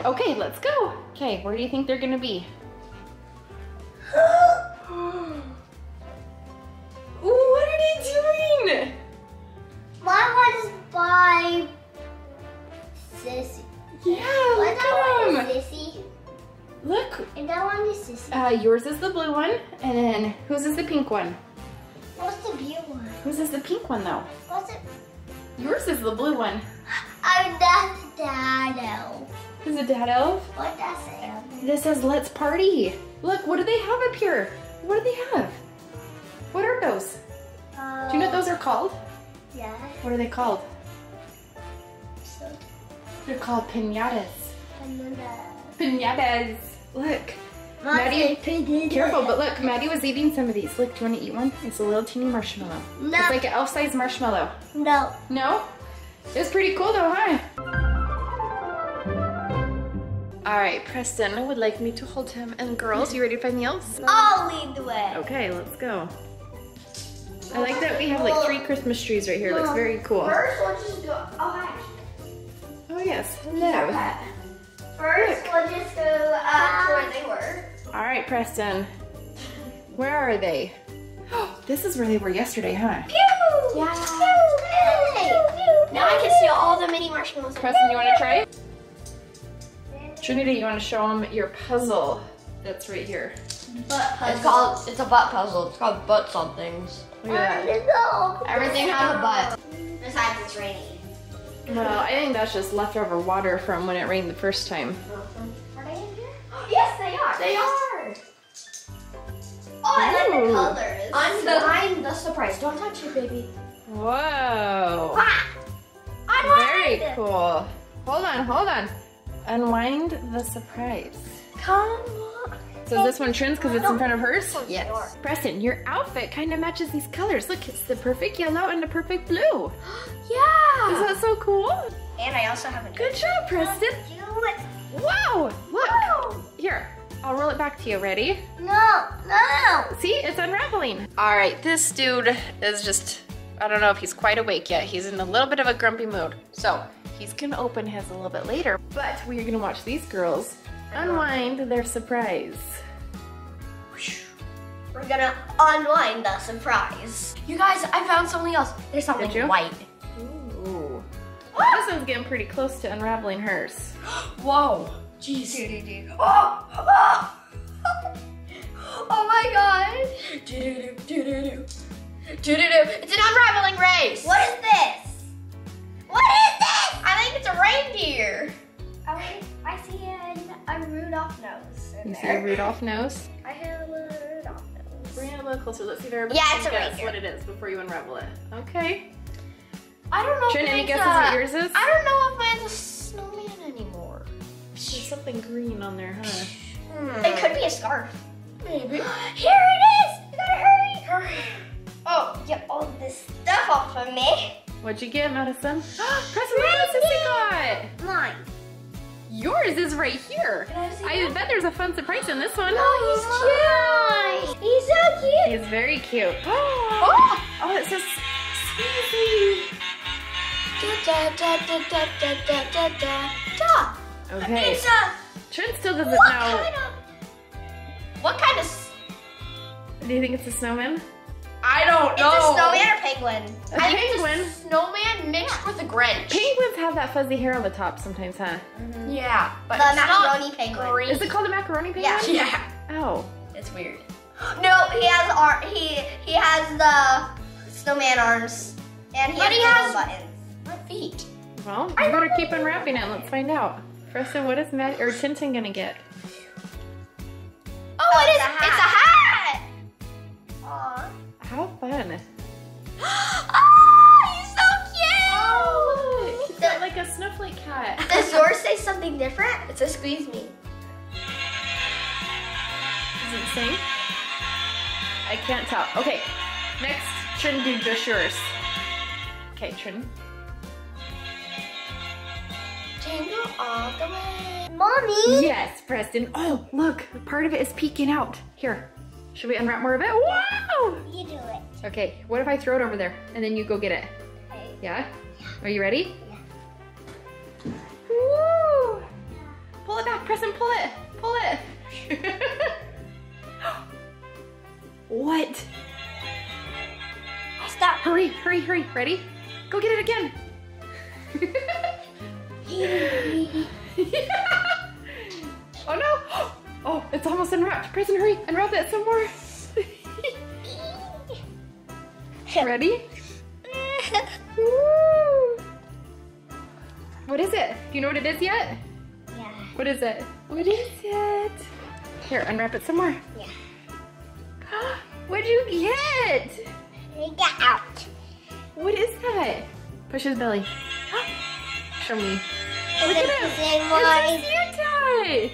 Okay, let's go. Okay, where do you think they're gonna be? (gasps) what are they doing? My one was by Sissy. Yeah, look at them. Sissy. Look, And that one is Sissy. uh, yours is the blue one, and then whose is the pink one? What's the blue one? Whose is the pink one though? What's it? Yours is the blue one. Oh, that's Dado. Is it Dad Elf? What does it? This says let's party. Look, what do they have up here? What do they have? What are those? Uh, Do you know what those are called? Yeah. What are they called? So, They're called pinatas. Pinatas. Pinatas. Look. Maddie, Careful, but look, Maddie was eating some of these. Look, do you want to eat one? It's a little teeny marshmallow. No. It's like an elf-sized marshmallow. No. No? It's pretty cool though, huh? All right, Preston would like me to hold him. And girls, you ready to find the elves? I'll lead the way. Okay, let's go. I like that we have like three Christmas trees right here. It looks very cool. First, we'll just go. Oh, Oh yes, hello. First, we'll just go uh, to where they were. All right, Preston. Where are they? Oh, (gasps) this is where they were yesterday, huh? Pew! Yeah. Pew! Pew! Now I can see all the mini marshmallows. Preston, you want to try? it? Trinity, you want to show them your puzzle that's right here. Butt It's called, it's a butt puzzle. It's called butts on things. Look at that. Everything has a butt. Besides, it's raining. Well, I think that's just leftover water from when it rained the first time. Are they in here? Yes, they are. They are. Oh, I like the colors. I'm the, I'm the surprise. Don't touch it, baby. Whoa. Ah! Very Unwind. cool. Hold on, hold on. Unwind the surprise. Come on. So is this one Trin's because it's in front of hers? Yes. Preston, your outfit kind of matches these colors. Look, it's the perfect yellow and the perfect blue. (gasps) Yeah. Is that so cool? And I also have a Good job, Preston. Whoa, look. Woo! Here, I'll roll it back to you. Ready? No, no. See, it's unraveling. All right, this dude is just, I don't know if he's quite awake yet. He's in a little bit of a grumpy mood. So he's gonna open his a little bit later, but we are gonna watch these girls unwind their surprise. We're gonna unwind the surprise. You guys, I found something else. There's something white. Ooh. This one's getting pretty close to unraveling hers. (gasps) Whoa. Jeez. Oh, oh. (laughs) oh my god. Do-do-do, do-do-do. Do-do-do. It's an unraveling race. What is this? What is this? I think it's a reindeer. Oh, I see an, a Rudolph nose in You see a there. Rudolph nose? I have a Rudolph nose. Bring it a little closer. Let's see if everybody Yeah, can it's a guess reindeer. what it is before you unravel it. Okay. I don't know Trin, if any guesses a, what uh, yours is? I don't know if mine's a snowman anymore. There's something green on there, huh? Hmm. It could be a scarf. Maybe. (gasps) Here it is! You gotta hurry! Hurry! Oh, get all this stuff off of me. What'd you get, Madison? Preston, look what Sissy got! Mine. Yours is right here. Can I see I bet there's a fun surprise in this one. Oh, he's cute. He's so cute. He's very cute. Oh, (gasps) (gasps) oh it says Squeezy. Da, da, da, da, da, da, da, da, da. Okay. It's a, Trin still doesn't what know. kind of, what kind of, Do you think it's a snowman? I don't know. it's a snowman or penguin? A I think penguin. it's a snowman mixed with a Grinch. Penguins have that fuzzy hair on the top sometimes, huh? Mm-hmm. Yeah, but The it's macaroni penguin. green. Is it called a macaroni penguin? Yeah. Yeah, Oh. it's weird. (gasps) No, he has ar- he he has the snowman arms, and he But has, he the has- little buttons. My feet. Well, you better keep unwrapping it. Let's find out. Preston, what is Matt or Tintin gonna get? Oh, it oh, is. it's a It's a hat. Aw. How fun. (gasps) oh, he's so cute. Oh, look, he's got like a snowflake hat. Does yours say something different? It says squeeze me. Does it sing? I can't tell. Okay, next, Trin, do just yours. Okay, Trin. Jingle all the way. Mommy. Yes, Preston. Oh, look, part of it is peeking out. Here, should we unwrap more of it? Wow! You do it. Okay, what if I throw it over there and then you go get it? Okay. Yeah? Are you ready? Yeah. Woo! Pull it back, Preston, pull it. Pull it. (laughs) what? Stop. Hurry, hurry, hurry. Ready? Go get it again. (laughs) (laughs) oh no! Oh, it's almost unwrapped. Preston, hurry, unwrap it some more. (laughs) Ready? Woo! (laughs) What is it? Do you know what it is yet? yeah. What is it? What is it? Here, unwrap it some more. Yeah. (gasps) What'd you get? We got out. What is that? Push his belly. (gasps) Show me. Look at him. same It's one. Santa!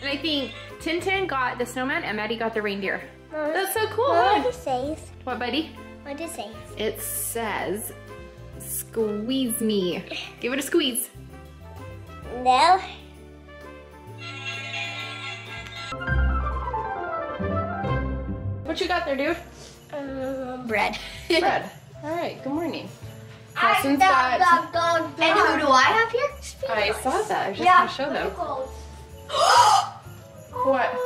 And I think Tintin got the snowman and Maddie got the reindeer. That's so cool, What huh? it says? What, buddy? What it says? It says, squeeze me. Give it a squeeze. No. What you got there, dude? Um, bread. (laughs) Bread. (laughs) All right, good morning. I Preston's got got- the dog. And who do I have here? I saw that. I was just Yeah. gonna show them. (gasps) What? (gasps)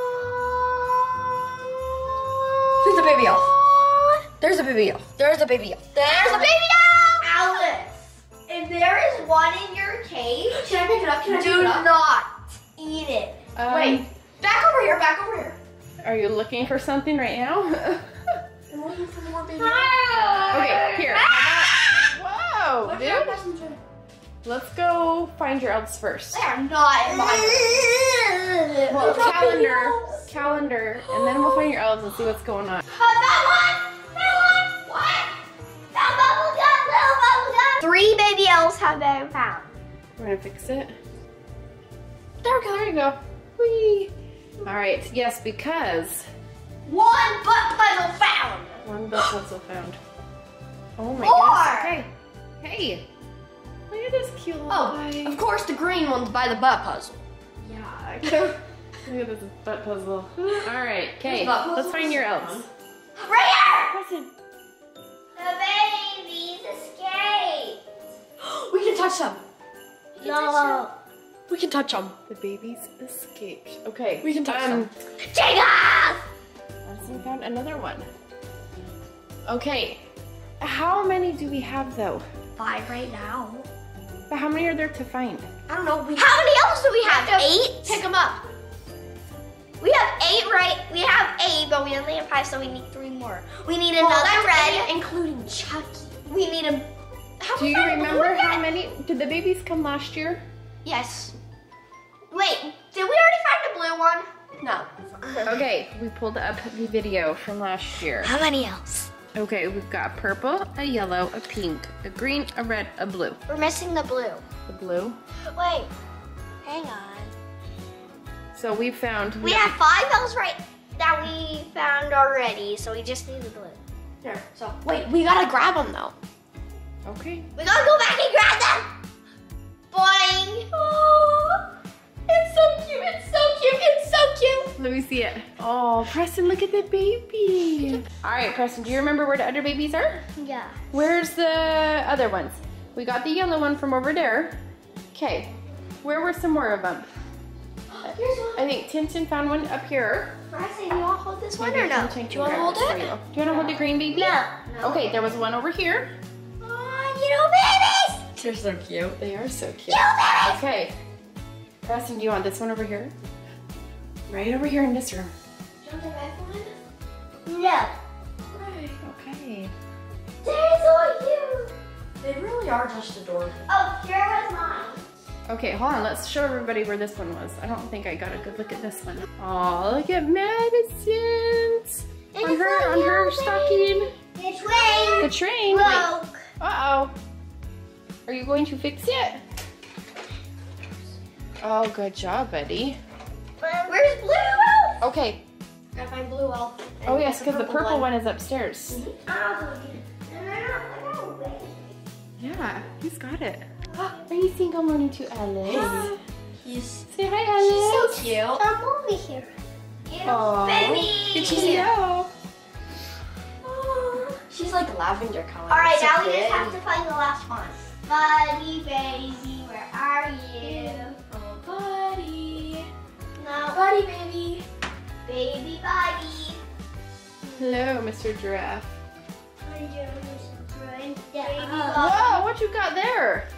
There's a baby elf. There's a baby elf. There's a baby elf. There's a baby doll! Alice, if there is one in your cage, Can I pick it up? Can I do pick it up? not eat it. Um, Wait. Back over here. Back over here. Are you looking for something right now? I'm looking for more baby okay, here. Whoa, Where's dude. Our messenger? Let's go find your elves first. They're not in my. Well, calendar, calendar, and then we'll find your elves and see what's going on. Oh, that one! That one! What? That bubble gum! Little bubble gum! Three baby elves have been found. We're gonna fix it. There we go. There you go. Whee! All right, yes, because One butt puzzle found. one butt puzzle found. Oh my Four. goodness. Okay. Hey, look at this cute little Oh, guy. of course the green one's by the butt puzzle. Yeah. (laughs) look at this butt puzzle. (laughs) All right, okay. Let's find your elves. Right here. Preston. The babies escaped. (gasps) we can touch them. No. We can touch them. The babies escaped. Okay. We can touch um, them. Take off. Found another one. Okay. How many do we have though? Five right now. But how many are there to find? I don't know. We How many else do we have? have to eight. pick them up. We have eight, right? We have eight, but we only have five, so we need three more. We need another Well, that's red. including Chucky. We need a. Have Do you found remember how yet? many? Did the babies come last year? Yes. Wait, did we already find a blue one? No. Okay, we pulled up the video from last year. How many else? Okay, we've got a purple, a yellow, a pink, a green, a red, a blue. We're missing the blue. The blue. Wait, hang on. So we found. We have five else right that we found already, so we just need the blue. There. So wait, we gotta grab them though. Okay. We gotta go back and grab them. Boing. Oh, (laughs) it's so cute. It's so cute. It's so cute. Let me see it. Oh, Preston, look at the baby. All right, Preston, do you remember where the other babies are? Yeah. Where's the other ones? We got the yellow one from over there. Okay. Where were some more of them? Here's one. I think Tintin found one up here. Preston, you want to hold this one Maybe or no? Tintin Do you want to hold it? you. Do you want to hold the green baby? No. no. Okay, there was one over here. Oh, little babies. They're so cute. They are so cute. Little babies. Okay. Preston, do you want this one over here? Right over here in this room. Don't the red one? No. Okay. They're so cute. They really are just adorable. Oh, here was mine. Okay, hold on. Let's show everybody where this one was. I don't think I got a good look at this one. Oh, look at Madison's. On her, so on her cute. stocking. The train The train. Broke. Uh-oh. Are you going to fix it? Oh, good job, buddy. Where's Blue? Okay. Gotta find blue elf. Oh, yes, because the purple one is upstairs. Mm-hmm. Oh, yeah, he's got it. (gasps) Are you saying good morning to Alice? (gasps) He's Say hi, Alice. so cute. Come over here. Aw. Baby. Good to see you. She's like lavender color. All right, So now we just have to find the last one. Buddy, baby, where are you? Oh, buddy. No, Buddy, baby. baby, buddy. Hello, Mr. Giraffe. Baby, Whoa, what you got there?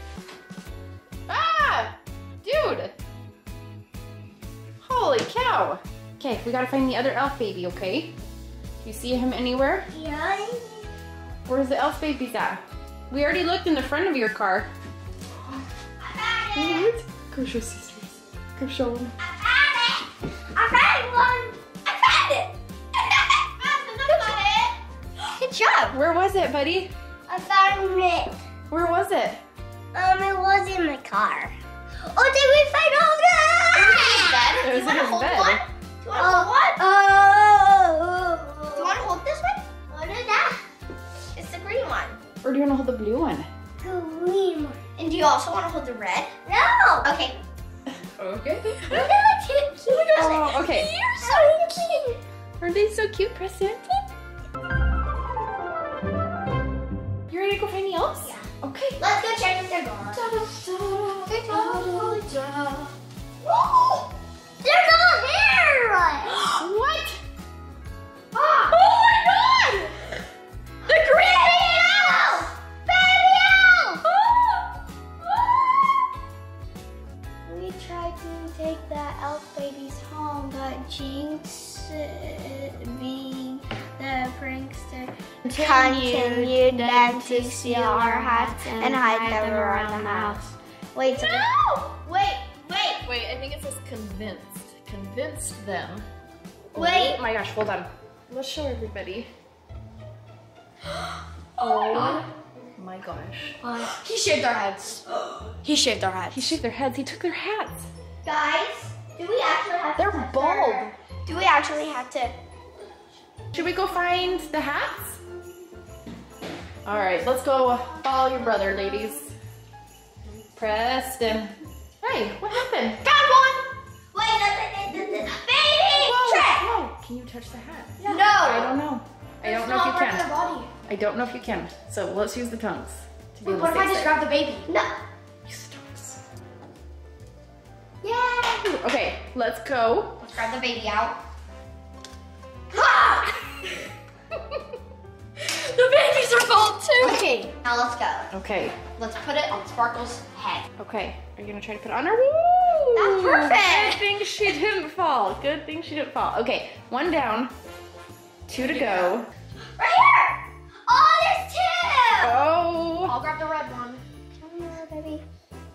Ah, dude. Holy cow. Okay, we gotta find the other elf baby, okay? Do you see him anywhere? Yeah. Where's the elf babies at? We already looked in the front of your car. I found it. What? Go show sisters. Go show them. I found it. I found one. I found it. Good job. Where was it, buddy? I found it. Where was it? Um, it was in the car. Oh, did we find all that? It was in wanna his bed. one? Do you want to hold one? Oh. Do you want to hold this one? What is that? It's the green one. Or do you want to hold the blue one? Green one. And do you also want to hold the red? No. Okay. Okay. (laughs) Look at the cute. cute. Oh, okay. You're so cute. Are they so cute, Preston? You ready to go find the elves? Yeah. Okay. Let's go check if they're gone. Whoa! They're not here! (gasps) What? Ah! Oh my god! The green take the elf babies home, but Jinx, uh, being the prankster, continued them to steal our hats and hide them around the house. Wait, no! Wait, wait, Wait, I think it says convinced. Convinced them. wait. Oh my gosh, hold on. Let's show everybody. (gasps) Oh my gosh. He shaved our heads. (gasps) He shaved our heads. He shaved their heads. He took their hats. Guys, Do we actually have They're to bald. her? Do we actually have to? Should we go find the hats? All right, let's go follow your brother, ladies. Preston. Hey, what happened? Found one. Wait, no, no, no, no, no. baby Trent. Whoa, can you touch the hat? No! I don't know. I don't It's know if you not part of can. I don't know if you can. So let's use the tongues. To Wait, what if I just grab the baby? No. Use the tongues. Yay. Okay, let's go. Let's grab the baby out. (laughs) The babies are bald too. Okay, now let's go. Okay, Let's put it on Sparkle's head. okay. Are you gonna try to put it on her? Woo! That's perfect. Good thing she didn't fall. Good thing she didn't fall. Okay, one down, two to go. Right here. Oh, there's two. Oh. I'll grab the red one. Come here, baby.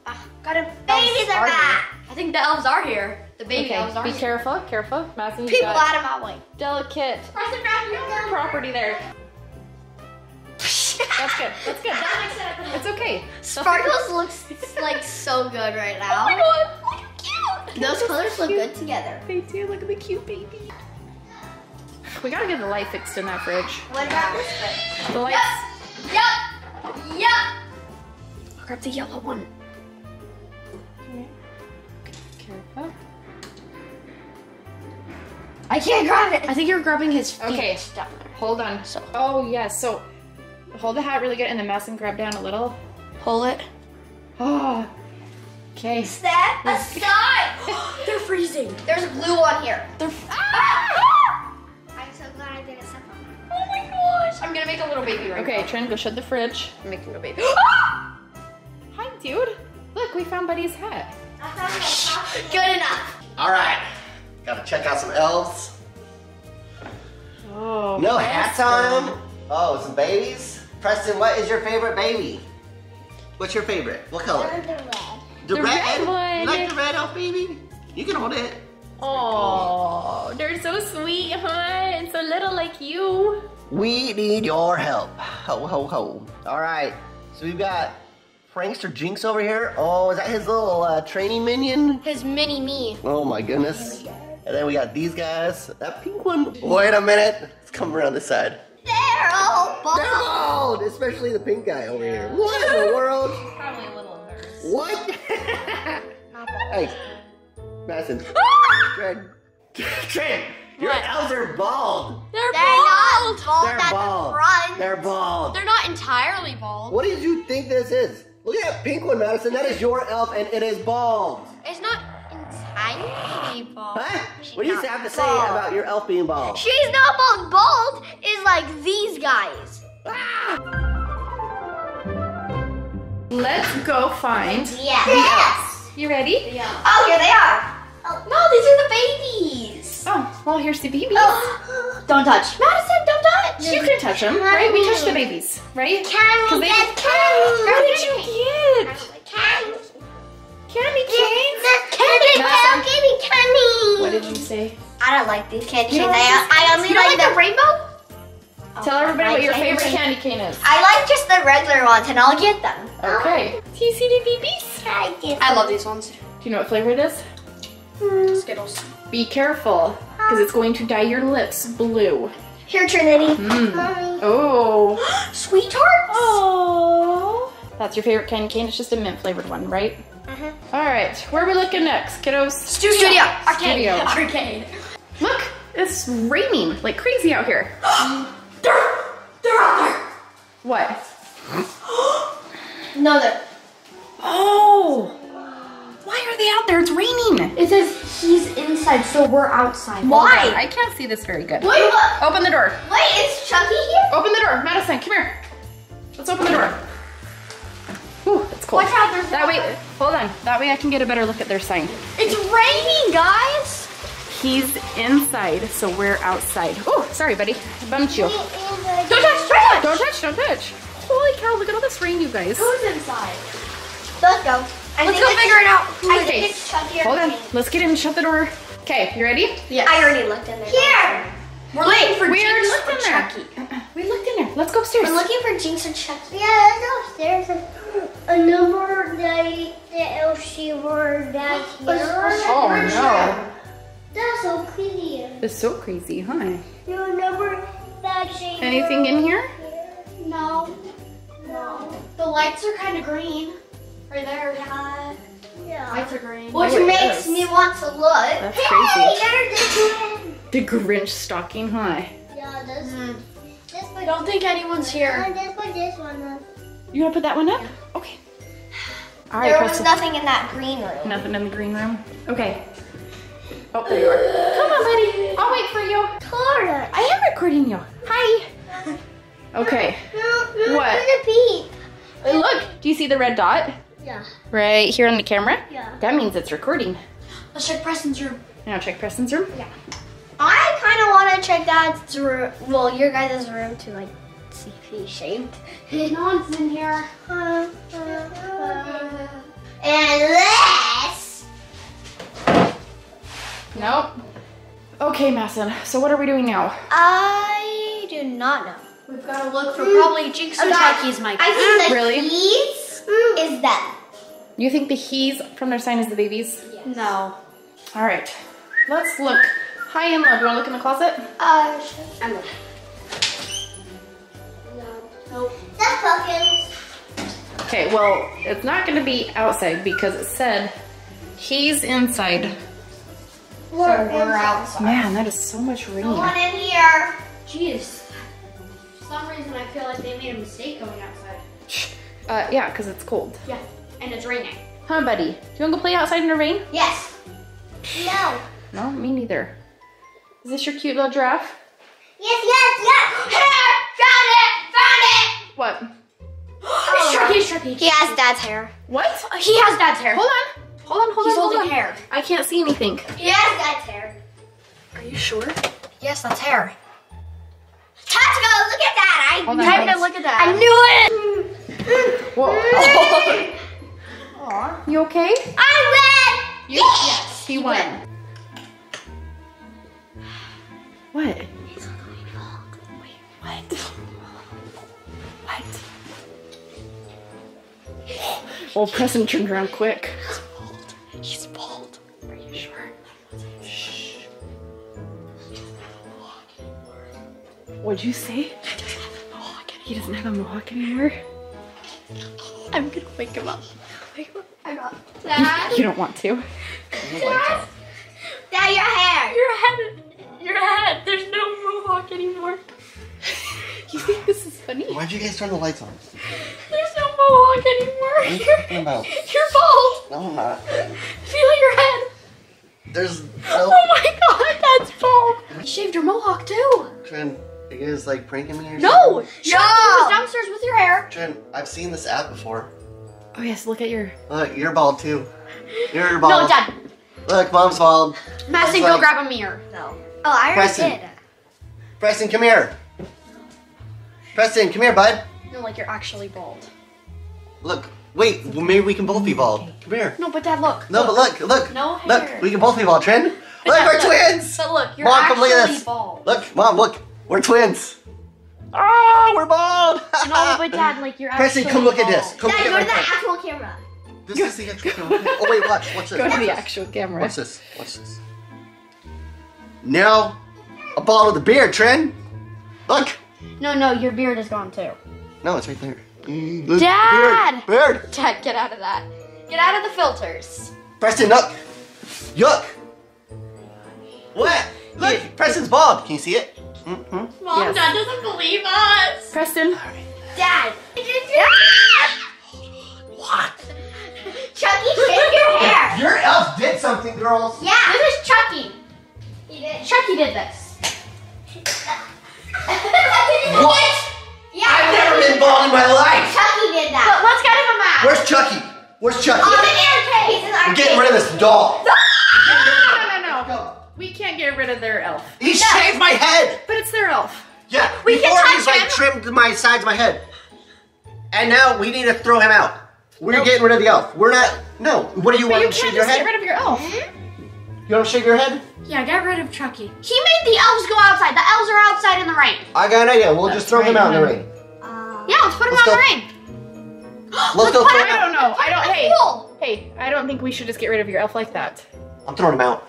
Ah, got him. Babies are back. I think the elves are here. The baby elves Okay, are be here. careful, careful. Madison, People out of my way. delicate Preston, grab your gun. property there. (laughs) That's good. That's good. It's okay. Sparkles looks like so good right now. (laughs) Oh my god, look how cute. Those colors look good together. They do. Look at the cute baby. We gotta get the light fixed in that fridge. What about this one? The lights. Yep. Yep. I'll grab the yellow one. Careful. I can't grab it. I think you're grabbing his feet. Okay. Down there. Hold on. So. Oh yes. So hold the hat really good and then and grab down a little. Pull it. Oh. Okay. Step aside. (gasps) They're freezing. There's a glue on here. They're. Ah! (laughs) I'm so glad I didn't step on that. Oh my gosh. I'm gonna make a little baby right Okay, Trent, go shut the fridge. I'm making a baby. (gasps) Hi, dude. Look, we found Buddy's hat. I found my pocket. Good enough. All right. Gotta check out some elves. Oh. No hats on them. Oh, some babies. Preston, what is your favorite baby? What's your favorite? What color? the red. The, The red. red one. You like the red elf baby? You can hold it. Oh, they're so sweet, huh? And so little like you. We need your help. Ho, ho, ho. All right. So we've got Prankster Jinx over here. Oh, is that his little uh, training minion? His mini me. Oh my goodness. And then we got these guys. That pink one. Wait a minute. Let's come around this side. They're all bald. They're bald, especially the pink guy over here. What in the world? Probably a little embarrassed. What? (laughs) hey, Madison. (laughs) Trent. Trent, your What? elves are bald. They're, They're not bald They're at bald. the front. They're bald. They're not entirely bald. What did you think this is? Look at that pink one, Madison. That is your elf, and it is bald. It's not entirely bald. Huh? She's What do you have to say bald. about your elf being bald? She's not bald. Bald is like these guys. Ah! Let's go find Yeah. the elves. You ready? Yeah. Oh, here they are. Oh, no, these are the babies. Oh, well, here's the babies. Oh. Don't touch. Madison, don't touch. You can touch them, right? We touch the babies, right? Can we get candy? What did you get? Candy. Candy canes. Candy, Madison. candy, candy. What did you say? I don't like these candy canes. I, I only like, the rainbow? Oh, Tell everybody what your favorite candy cane is. I like just the regular ones, and I'll get them. Okay. Do you see the babies? I get I love these ones. Do you know what flavor it is? Hmm. Skittles. Be careful, because it's going to dye your lips blue. Here, Trinity. Mm. Mommy. Oh. (gasps) SweeTarts. Oh. That's your favorite kind candy cane? It's just a mint flavored one, right? Uh-huh. All right. Where are we looking next, kiddos? Studio. Arcade. Studio. Arcade. Look, it's raining like crazy out here. (gasps) They're, they're out there. What? (gasps) No, they're. Oh. Why are they out there? It's raining. It says he's inside, so we're outside. Why? I can't see this very good. Wait, what? Open the door. Wait, is Chucky here? Open the door. Madison, come here. Let's open the door. Whew, it's cold. Watch out, there's That way, hold on. That way I can get a better look at their sign. It's raining, guys. He's inside, so we're outside. Oh, sorry, buddy. I bumped you. Don't Don't touch, don't touch. Don't touch, don't touch. Holy cow, look at all this rain, you guys. Who's inside? Let's go. I Let's go it's- figure it out. Who I is think it? it's Chucky Hold on. Let's get in. Shut the door. Okay, you ready? Yes. I already looked in there. Here. We're looking for We already Jinx looked or in there. Chucky. Uh, uh, we looked in there. Let's go upstairs. We're looking for Jinx or Chucky. Yeah, let's go upstairs. A number that that she were back here. Oh no. That's so crazy. It's so crazy, huh? You remember that she Anything in here? No. No. The lights are kind of green. Right there. Yeah. Yeah. Lights are green. Which Oh, makes is. me want to look. That's hey, crazy. there's this one. The Grinch stocking, huh? Yeah, this. Mm. This I one. don't think anyone's here. Uh, this one. This one. uh, You wanna put that one up? Okay. (sighs) All right, there was nothing in that green room. Nothing in the green room? Okay. Oh, there you are. Come on, buddy. I'll wait for you. Tara. I am recording you. Hi. Okay. (laughs) What? There's a beep. Look, do you see the red dot? Yeah. Right here on the camera? Yeah. That means it's recording. Let's check Preston's room. Now check Preston's room. Yeah. I kind of want to check Dad's room. Well, your guys' room to like see if he's shaved. (laughs) No one's in here. Unless. Nope. Okay, Masson. So what are we doing now? I do not know. We've got to look for probably Jinx or Chucky's mic. I think the Really? keys (gasps) is them. You think the he's from their sign is the babies? No. All right. Let's look high and low. Do you want to look in the closet? Uh, I'm looking. Nope. That's pumpkins. Okay, well, it's not going to be outside because it said he's inside. So we're outside. Man, that is so much rain. No one in here. Jeez. For some reason, I feel like they made a mistake going outside. Uh, yeah, because it's cold. Yeah. And it's raining. Huh, buddy? Do you want to go play outside in the rain? Yes. No. No, me neither. Is this your cute little giraffe? Yes, yes, yes. Hair. Found it. What? Found it. It's Chucky. It's Chucky. He has Dad's hair. What? He has Dad's hair. Hold on. Hold on, hold He's on, hold holding on. hair. I can't see anything. He has Dad's hair. Are you sure? Yes, that's hair. Tactical, look at that. I Hold on, to look at that. I knew it. Whoa. (laughs) You okay? I win. You, yes, he won. What? Wait, what? What? (gasps) Well, Preston turned around quick. He's bald. Are you sure? Shh. What'd you say? He doesn't have a mohawk anymore. I'm gonna wake him up. Wake him up. I got Dad. You don't want to. Dad, your hair. Your head. Your head. There's no mohawk anymore. You think this is funny? Why'd you guys turn the lights on? There's no mohawk What are you anymore. talking about? You're bald. No, I'm not. Feel your head. There's oh no. Oh my god, that's bald. You shaved your mohawk too. Trin, are you guys like pranking me or something? No. something? Chucky was downstairs with your hair. Trin, I've seen this app before. Oh yes, look at your. Look, you're bald too. You're bald. No, Dad. Look, mom's bald. Madison, go like- grab a mirror. No. Oh, I already Preston. did. Preston, come here. Preston, come here, bud. No, like you're actually bald. Look, wait, well, maybe we can both be bald. Come here. No, but Dad, look. No, but look, look. No hair. Look, we can both be bald, Trin. (laughs) Look, Dad, we're look. twins. But look, you're Mom, come actually look at this. bald. Look, mom, look, we're twins. Ah, we're bald. (laughs) No, but Dad, like you're Preston, come look at this. Come Dad, look go at to the my actual camera. This is the actual camera. Oh wait, watch, watch this. Go to the this. actual camera. Watch this. Watch this. Now, a ball with a beard, Trin. Look. No, no, your beard is gone too. No, it's right there. Mm, look, Dad! Beard. beard. Dad, get out of that. Get out of the filters. Preston, look. Yuck. What? Look, Preston's bald. Can you see it? Mm-hmm. Mom, Yes. Dad doesn't believe us. Preston. Dad. What? Chucky, shave your hair. (laughs) Your elf did something, girls. Yeah. This is Chucky. He did. Chucky did this. (laughs) What? Yeah. I've never been bald in my life. Chucky did But that. let's get him a mask. Where's Chucky? Where's Chucky? On the air He's in our We're getting rid of this doll. (laughs) We can't get rid of their elf. He shaved my head. But it's their elf. Yeah, We can before touch he's like trimmed my sides of my head. And now we need to throw him out. We're Nope. getting rid of the elf. We're not. No. What do you But want you to shave can't your just head? get rid of your elf. You want to shave your head? Yeah, get rid of Chucky. He made the elves go outside. The elves are outside in the rain. I got an idea. We'll just throw him right, out in the rain. Uh, Yeah, let's put him Let's out in the rain. Let's go throw him I don't know. I don't. Hey, Cool. hey. I don't think we should just get rid of your elf like that. I'm throwing him out.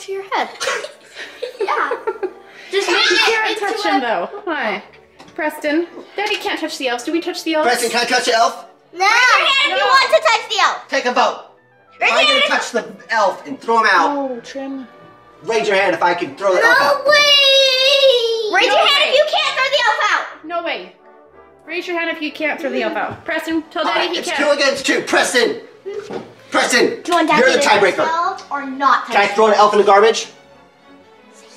To your head. (laughs) Yeah. Just make You it can't into touch a- him though. Hi, oh. Preston. Daddy can't touch the elves. Do we touch the elves? Preston, can I touch the elf? No. Raise your hand if you want to touch the elf. Take a vote. Raise I'm your gonna hand. touch the elf and throw him out. Oh, trim. Raise your hand if I can throw the elf No out. way. Raise No your hand if you can't throw the elf out. No way. Raise your hand if you can't throw the elf out. Preston, tell Daddy right, he it's can't. two against two. Preston. Preston, Do you want Daddy you're the tiebreaker. or not touch Can I throw an elf in the garbage?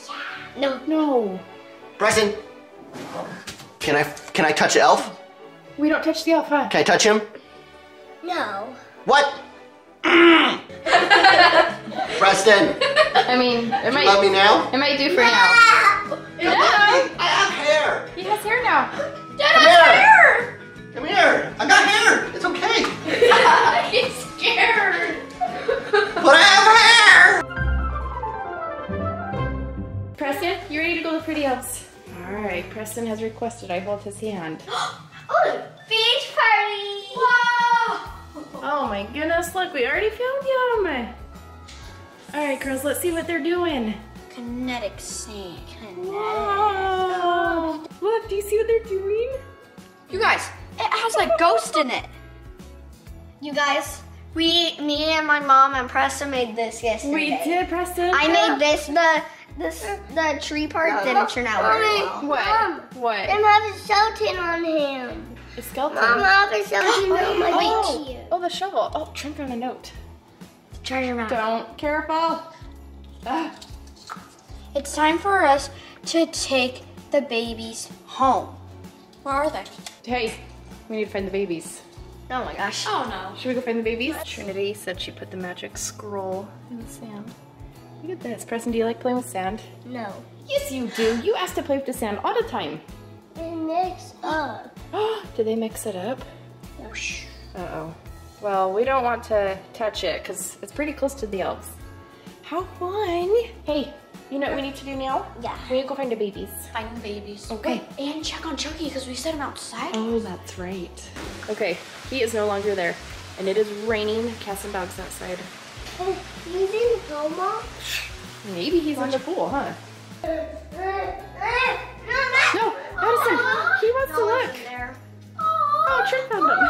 Yeah. No. No, Preston, can I can I touch the elf? we don't touch the elf, huh? Can I touch him? No. What? (laughs) Preston, I mean, it you might, love me now? it might do for now. Ah. I, I have hair. He has hair now. Come here. Hair. Come here. I got hair. It's okay. (laughs) (laughs) He's scared. But I have hair. Preston, you ready to go to pretty elves? All right, Preston has requested I hold his hand. (gasps) Oh, beach party. Whoa. Oh my goodness, look, we already found him. All right, girls, let's see what they're doing. Kinetic sand. Wow. Look, do you see what they're doing? You guys, it has a ghost in it. You guys, we, me and my mom and Preston made this yesterday. We did, Preston. I made this the this the tree part didn't turn out very well. What? What? have a skeleton on him. A skeleton. have a skeleton (gasps) on my Oh, oh, the shovel. Oh, Trin found a note. Try your mouth. Don't. Careful. Ah, It's time for us to take the babies home. Where are they? hey, we need to find the babies. Oh my gosh. Oh no. Should we go find the babies? Trinity said she put the magic scroll in the sand. Look at this. Preston, do you like playing with sand? No. Yes, you do. You asked to play with the sand all the time. It mix up. (gasps) Did they mix it up? Uh-oh. Well, we don't want to touch it because it's pretty close to the elves. How fun! Hey, you know what we need to do now? Yeah. We need to go find the babies. Find the babies. Okay. Wait, and check on Chucky because we set him outside. Oh, that's right. Okay, he is no longer there. And it is raining cats and dogs outside. Oh, he's in coma. Maybe he's in the pool, huh? No, No, Madison, he wants to look. There. Oh, Trin found him. (laughs)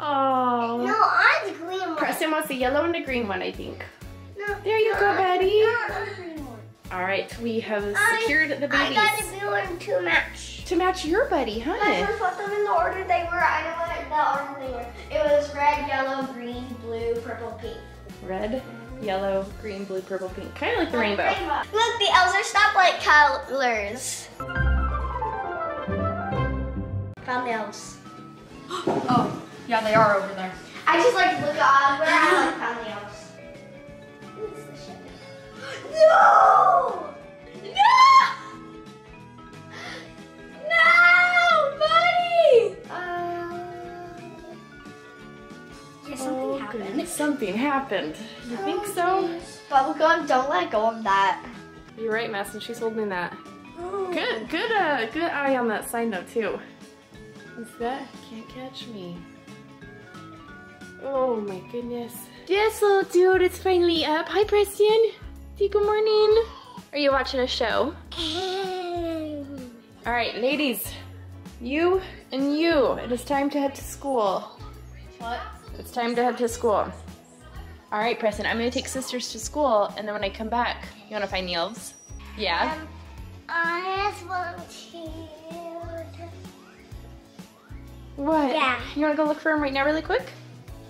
oh. No, I'm the green one. Preston wants the yellow and the green one, I think. No, There you go, Betty. no, I'm the green one. All right, we have I- secured the I got babies the blue one to match. to match your buddy, I huh? just put them in the order they were. I know what the order they were. It was red, yellow, green, blue, purple, pink. Red, yellow, green, blue, purple, pink. Kind of like the rainbow. Look, the elves are stoplight colors. Found the elves. (gasps) Oh, yeah, they are over there. I just like to look at where I like found the elves. Who's the shepherd? No! No! No, buddy! Uh, yeah, something Oh, happened. goodness, Something happened. You think so? Bubblegum, don't let go of that. You're right, Madison. She's holding that. Good, good, uh, good eye on that sign though too. Is that can't catch me? Oh my goodness. Yes, little dude, it's finally up. Hi, Preston. Say good morning. Are you watching a show? All right, ladies, you and you. It is time to head to school. What? It's time to head to school. All right, Preston, I'm gonna take sisters to school, and then when I come back, you wanna find the elves? Yeah. Um, I just volunteered. What? Yeah. You wanna go look for him right now, really quick?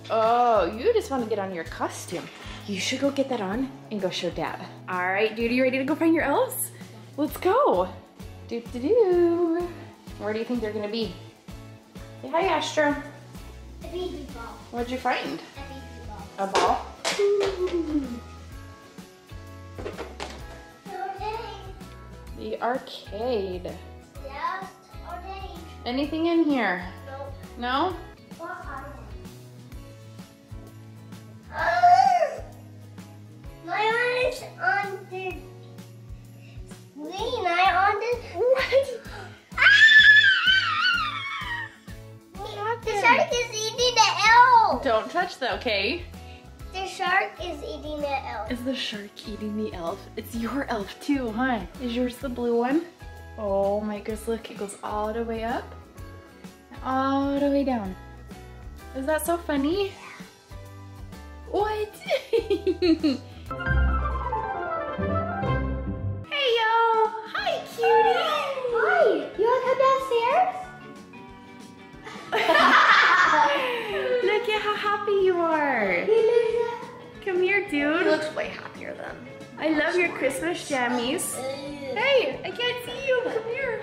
Oh, you just wanna get on your costume. You should go get that on and go show Dad. All right, dude, are you ready to go find your elves? Let's go. Do do do. Where do you think they're gonna be? Say hi, Astra. A baby ball. What'd you find? A baby ball. A ball. The arcade. Yes, orange. Anything in here? Nope. No? What are My eyes on the screen. I on the. What? Ah! The shark is eating the elf. Don't touch that, okay? The shark is eating the elf. Is the shark eating the elf? It's your elf too, huh? Is yours the blue one? Oh my goodness, look, it goes all the way up, all the way down. Is that so funny? What? (laughs) hey yo! Hi cutie! Hi. You want to come downstairs? (laughs) Look at how happy you are. Come here, dude. He looks way happier than. I love your Christmas jammies. Hey, I can't see you. Come here.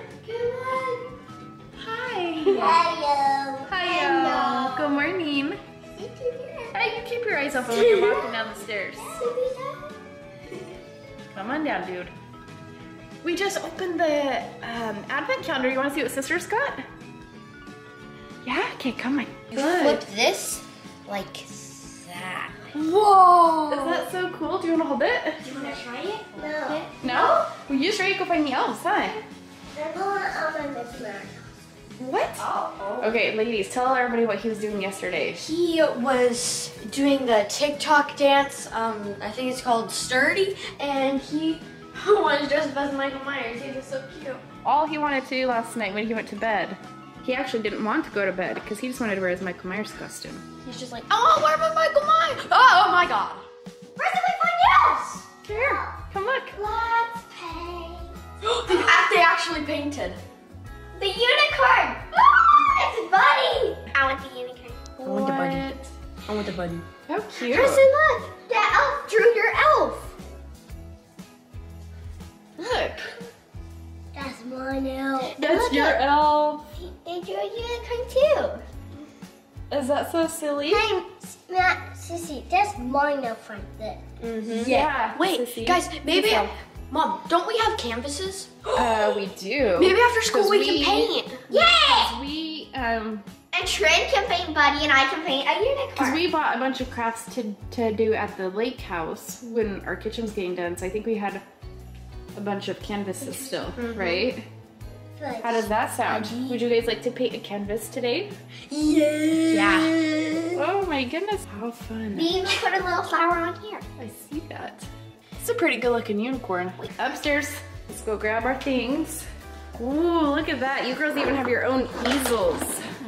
Hi. Hello. Hi, Good morning. Hey, you keep your eyes open when you're walking down the stairs. Come on down, dude. We just opened the um, advent calendar. You want to see what Sister's got? Yeah? Okay, come on. You flip this like that. Whoa. Is that so cool? Do you want to hold it? Do you want to try it? No. No? Well, you just ready to go find the elves, huh? I'm going on my Mickey Mouse. What? Oh. Okay, ladies, tell everybody what he was doing yesterday. He was doing the TikTok dance. Um, I think it's called Sturdy, and he (laughs) was dressed up as Michael Myers. He was so cute. All he wanted to do last night when he went to bed, he actually didn't want to go to bed because he just wanted to wear his Michael Myers costume. He's just like, I want to wear my Michael Myers. Oh, my god. Where's the Mickey Mouse? Here, come look. Let's paint. (gasps) they actually painted. The unicorn. Ah, it's Buddy. I want the unicorn. I want the buddy. I want the buddy. How cute. Kristen, look. The elf drew your elf. Look. That's mine elf. That's Look your elf. They drew a unicorn too. Is that so silly? Hey, Matt, Sissy, that's mine elf right there. Yeah. Wait, Sissy. guys, maybe. Mom, don't we have canvases? (gasps) Uh, we do. Maybe after school we, we- can paint. Yeah. We um, And Trin can paint Buddy and I can paint a unicorn. because we bought a bunch of crafts to to do at the lake house when our kitchen was getting done. So I think we had a bunch of canvases still, right? How does that sound? Would you guys like to paint a canvas today? Yay! Yeah. Oh my goodness, how fun. We even put a little flower on here. I see that. It's a pretty good looking unicorn. Upstairs, let's go grab our things. Ooh, look at that. You girls even have your own easels.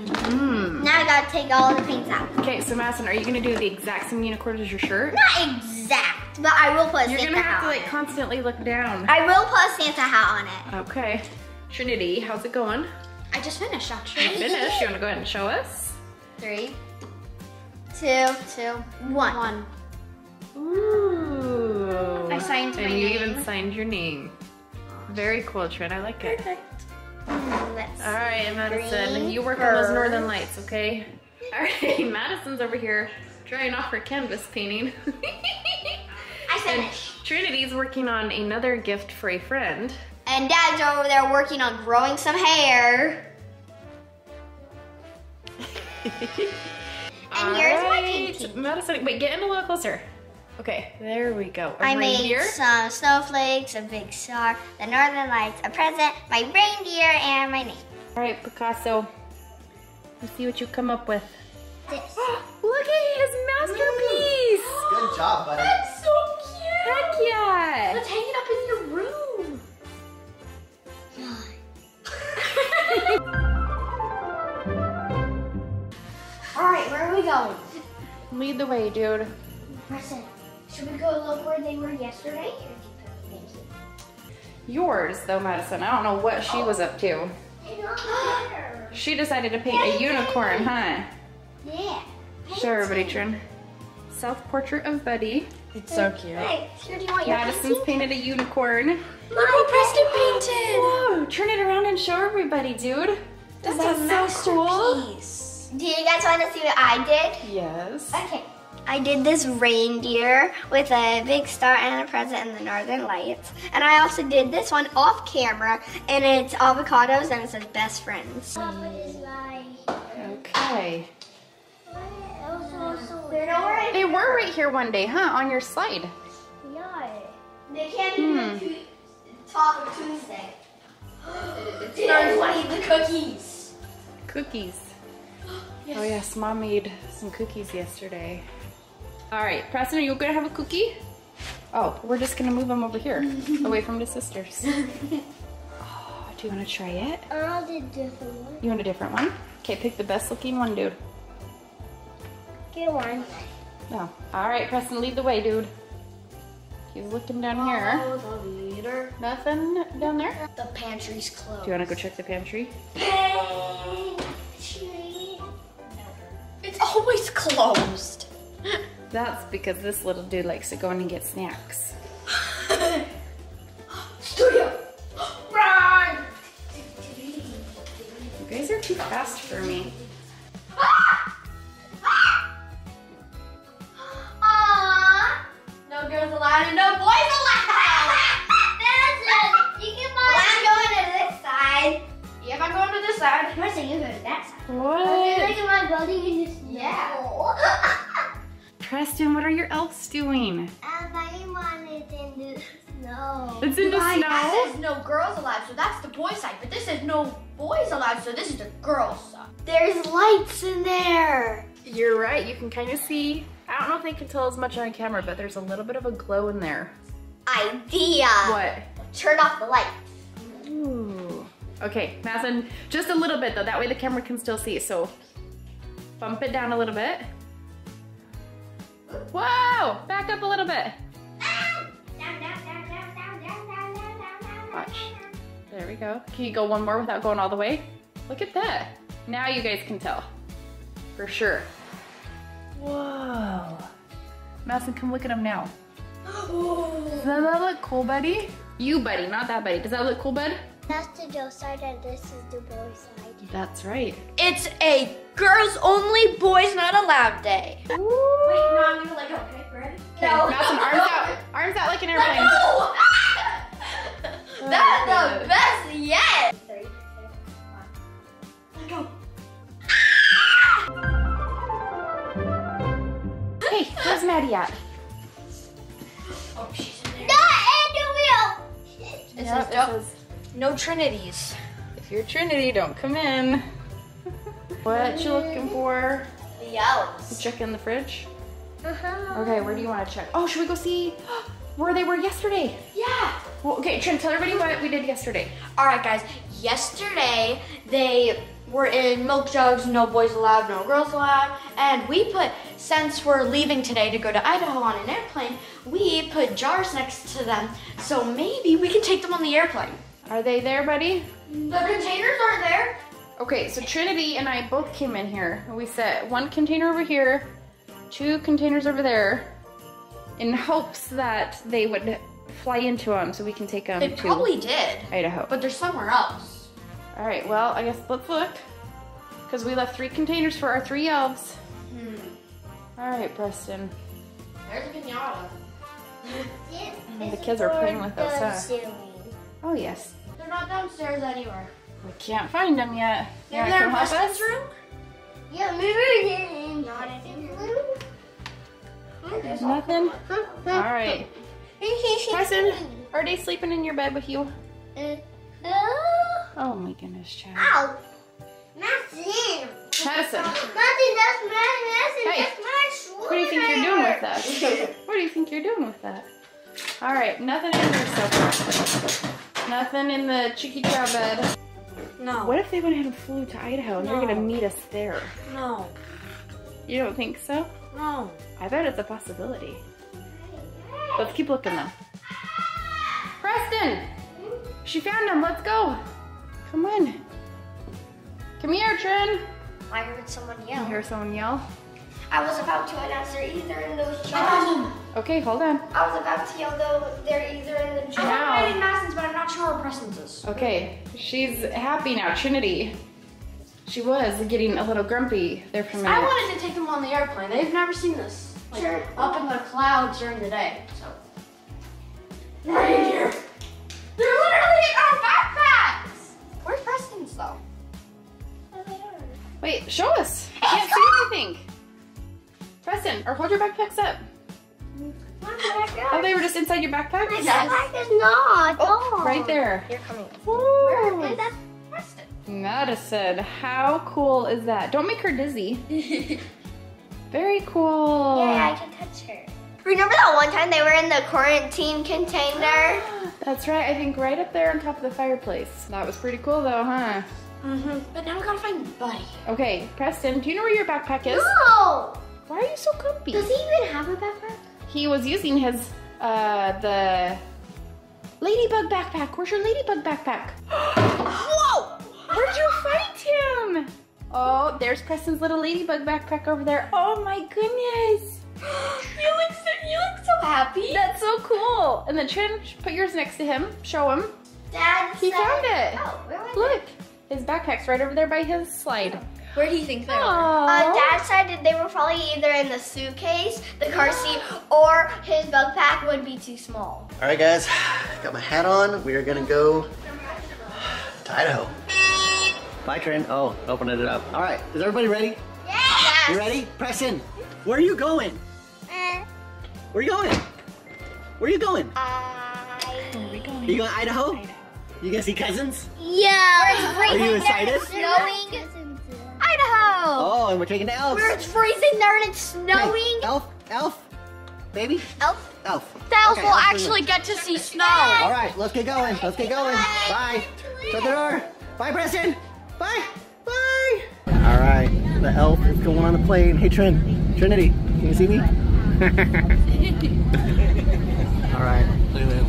Mm. Now I gotta take all the paints out. Okay, so Madison, are you gonna do the exact same unicorn as your shirt? Not exact, but I will put a You're Santa gonna have hat to like it. constantly look down. I will put a Santa hat on it. Okay. Trinity, how's it going? I just finished actually. You finished? You wanna go ahead and show us? Three, Two, two, one. one. Ooh. Oh. I signed my And you even signed your name. Very cool, Trin. I like it. Let's All right, Madison, you work on those northern lights, okay? (laughs) All right, (laughs) Madison's over here drying off her canvas painting. (laughs) I and finished. Trinity's working on another gift for a friend. And Dad's over there working on growing some hair. And here's my painting. Madison, wait, get in a little closer. Okay, there we go. A I made some snowflakes, a big star, the northern lights, a present, my reindeer, and my name. All right, Picasso. Let's see what you come up with. This. (gasps) Look at his masterpiece! Good job, buddy. That's so cute. Heck yeah! Let's hang it up in your room. (laughs) All right, where are we going? Lead the way, dude. Preston, should we go look where they were yesterday? Or keep? Yours, though, Madison. I don't know what she was up to. Hang on there. She decided to paint a unicorn, huh? Yeah. Show everybody, Trin. Self-portrait of Buddy. It's so cute. Hey, here, do you want Madison's painting? painted a unicorn. Look what Preston painted. Whoa! Turn it around and show everybody, dude. That's That's a so cool. masterpiece. Do you guys want to see what I did? Yes. Okay. I did this reindeer with a big star and a present in the northern lights. And I also did this one off camera and it's avocados and it says best friends. Okay. They're were right here one day, huh? On your slide. Yeah. They can't Hmm. even tu- talk Tuesday. (gasps) They want eat the cookies. Cookies. (gasps) Oh yes, mom made some cookies yesterday. All right, Preston, are you gonna have a cookie? Oh, we're just gonna move them over here, (laughs) away from the sisters. Oh, do you wanna try it? I'll do different one. You want a different one? Okay, pick the best looking one, dude. Get one. No. All right, Preston, lead the way, dude. He's looking down oh, here. Oh, the. Nothing down there? The pantry's closed. Do you wanna go check the pantry? It's always closed. That's because this little dude likes to go in and get snacks. (laughs) Studio. Run. You guys are too fast for me. (laughs) Aww. No girls allowed and no boys allowed. (laughs) You can buy. I'm going to this side. Yep, I'm going to this side. Marcy, you go to that side. What? Look at my building in this. Yeah. Preston, what are your elves doing? Uh, my mom is in the snow. It's in the Right, snow. That says no girls allowed, so that's the boy side. But this says no boys allowed, so this is the girls side. There's lights in there. You're right, you can kind of see. I don't know if they can tell as much on camera, but there's a little bit of a glow in there. Idea. What? Turn off the light. Ooh. Okay, Madison, just a little bit though. That way the camera can still see. So bump it down a little bit. Whoa! Back up a little bit. Watch. There we go. Can you go one more without going all the way? Look at that. Now you guys can tell. For sure. Whoa. Madison, come look at him now. (gasps) Does that look cool, buddy? You, buddy, not that buddy. Does that look cool, bud? That's the girl side and this is the boy side. That's right. It's a girls only, boys not allowed day. Wait, no, I'm gonna let go. Okay, ready? Okay, Madison, arms out. Arms out like an airplane. No! (laughs) Oh, That's Oh, the best yet. Three, two, one. Let go. Hey, where's Maddie at? Oh, she's in there. Not in the wheel. It Yep, says don't- no Trinities. If you're Trinity, don't come in. (laughs) What you looking for? The You check in the fridge. Uh-huh. Okay, where do you want to check? Oh, should we go see (gasps) where they were yesterday? Yeah. Well, okay, Trin, tell everybody what we did yesterday. All right, guys. Yesterday they were in milk jugs, no boys allowed, no girls allowed, and we put since we're leaving today to go to Idaho on an airplane, we put jars next to them, so maybe we can take them on the airplane. Are they there, buddy? The containers aren't there. Okay, so Trinity and I both came in here. and We set one container over here, two containers over there, in hopes that they would fly into them so we can take them They to probably did, Idaho. but they're somewhere else. All right, well, I guess let's look. Because we left three containers for our three elves. Hmm. All right, Preston. There's a pinata. (laughs) The kids are playing with us, huh? Oh, yes. They're not downstairs anywhere. We can't find them yet. Maybe Yeah, they're in help Preston's room. Yeah, maybe not in the room. There's nothing? All right. Preston, are they sleeping in your bed with you? Uh, Oh, my goodness, child. Ow! Madison! Madison, Madison, that's Madison, Hey, that's my shoulder. what do you think you're doing with that? What do you think you're doing with that? All right, nothing in there so far. Nothing in the Chicky Chow bed. No. What if they went ahead and flew to Idaho and they're gonna meet us there? No. You don't think so? No. I bet it's a possibility. Let's keep looking though. Preston! She found him, let's go! Come on. Come here, Trin. I heard someone You yell. hear someone yell? I was about to announce they're either in those um, jars. Okay, hold on. I was about to yell though they're either in the I'm jars. Now. writing Madison's, but I'm not sure where Preston's is. Okay, she's happy now, Trinity. She was getting a little grumpy there for a minute. I wanted to take them on the airplane. They've never seen this. Like, Sure. up in the clouds during the day. So. Right here. They're literally in our backpacks. Where's Preston's though? Wait, show us. I can't see anything. Preston, or hold your backpacks up. Oh, they were just inside your backpack? My backpack is not. Oh, right there. You're coming. Where is that? Preston. Madison, how cool is that? Don't make her dizzy. (laughs) Very cool. Yeah, I can touch her. Remember that one time they were in the quarantine container? (gasps) That's right, I think right up there on top of the fireplace. That was pretty cool though, huh? Mm-hmm. But now we gotta find Buddy. Okay, Preston, do you know where your backpack is? No! Why are you so comfy? Does he even have a backpack? He was using his, uh, the ladybug backpack. Where's your ladybug backpack? (gasps) Whoa! Where'd you find him? Oh, there's Preston's little ladybug backpack over there. Oh my goodness. (gasps) You look so, you look so happy. That's so cool. And then Trin, put yours next to him. Show him. Dad He said- found it. Oh, was it? Look, his backpack's right over there by his slide. Where do you think they are? Uh, Aww. Dad said they were probably either in the suitcase, the car seat, or his backpack would be too small. All right, guys, got my hat on. We are gonna go to Idaho. Bye, Trin. Oh, opening it up. All right, is everybody ready? Yes. You ready? Preston, where are you going? Uh, Where are you going? Where are you going? I... Where are we going? Are you going to Idaho? You gonna see cousins? Yeah. Are you excited? and it's snowing. Idaho. Oh, and we're taking the elves. Where it's freezing there and it's snowing. Hey, elf, elf, baby, Elf. elf. The elves Okay, will elf, actually get to see snow. All right, let's get going. Let's get going. Bye. Shut the door. Bye, Preston. Bye. Bye. All right, the elf is going on the plane. Hey, Trin. Trinity, can you see me? (laughs) All right. Look at that.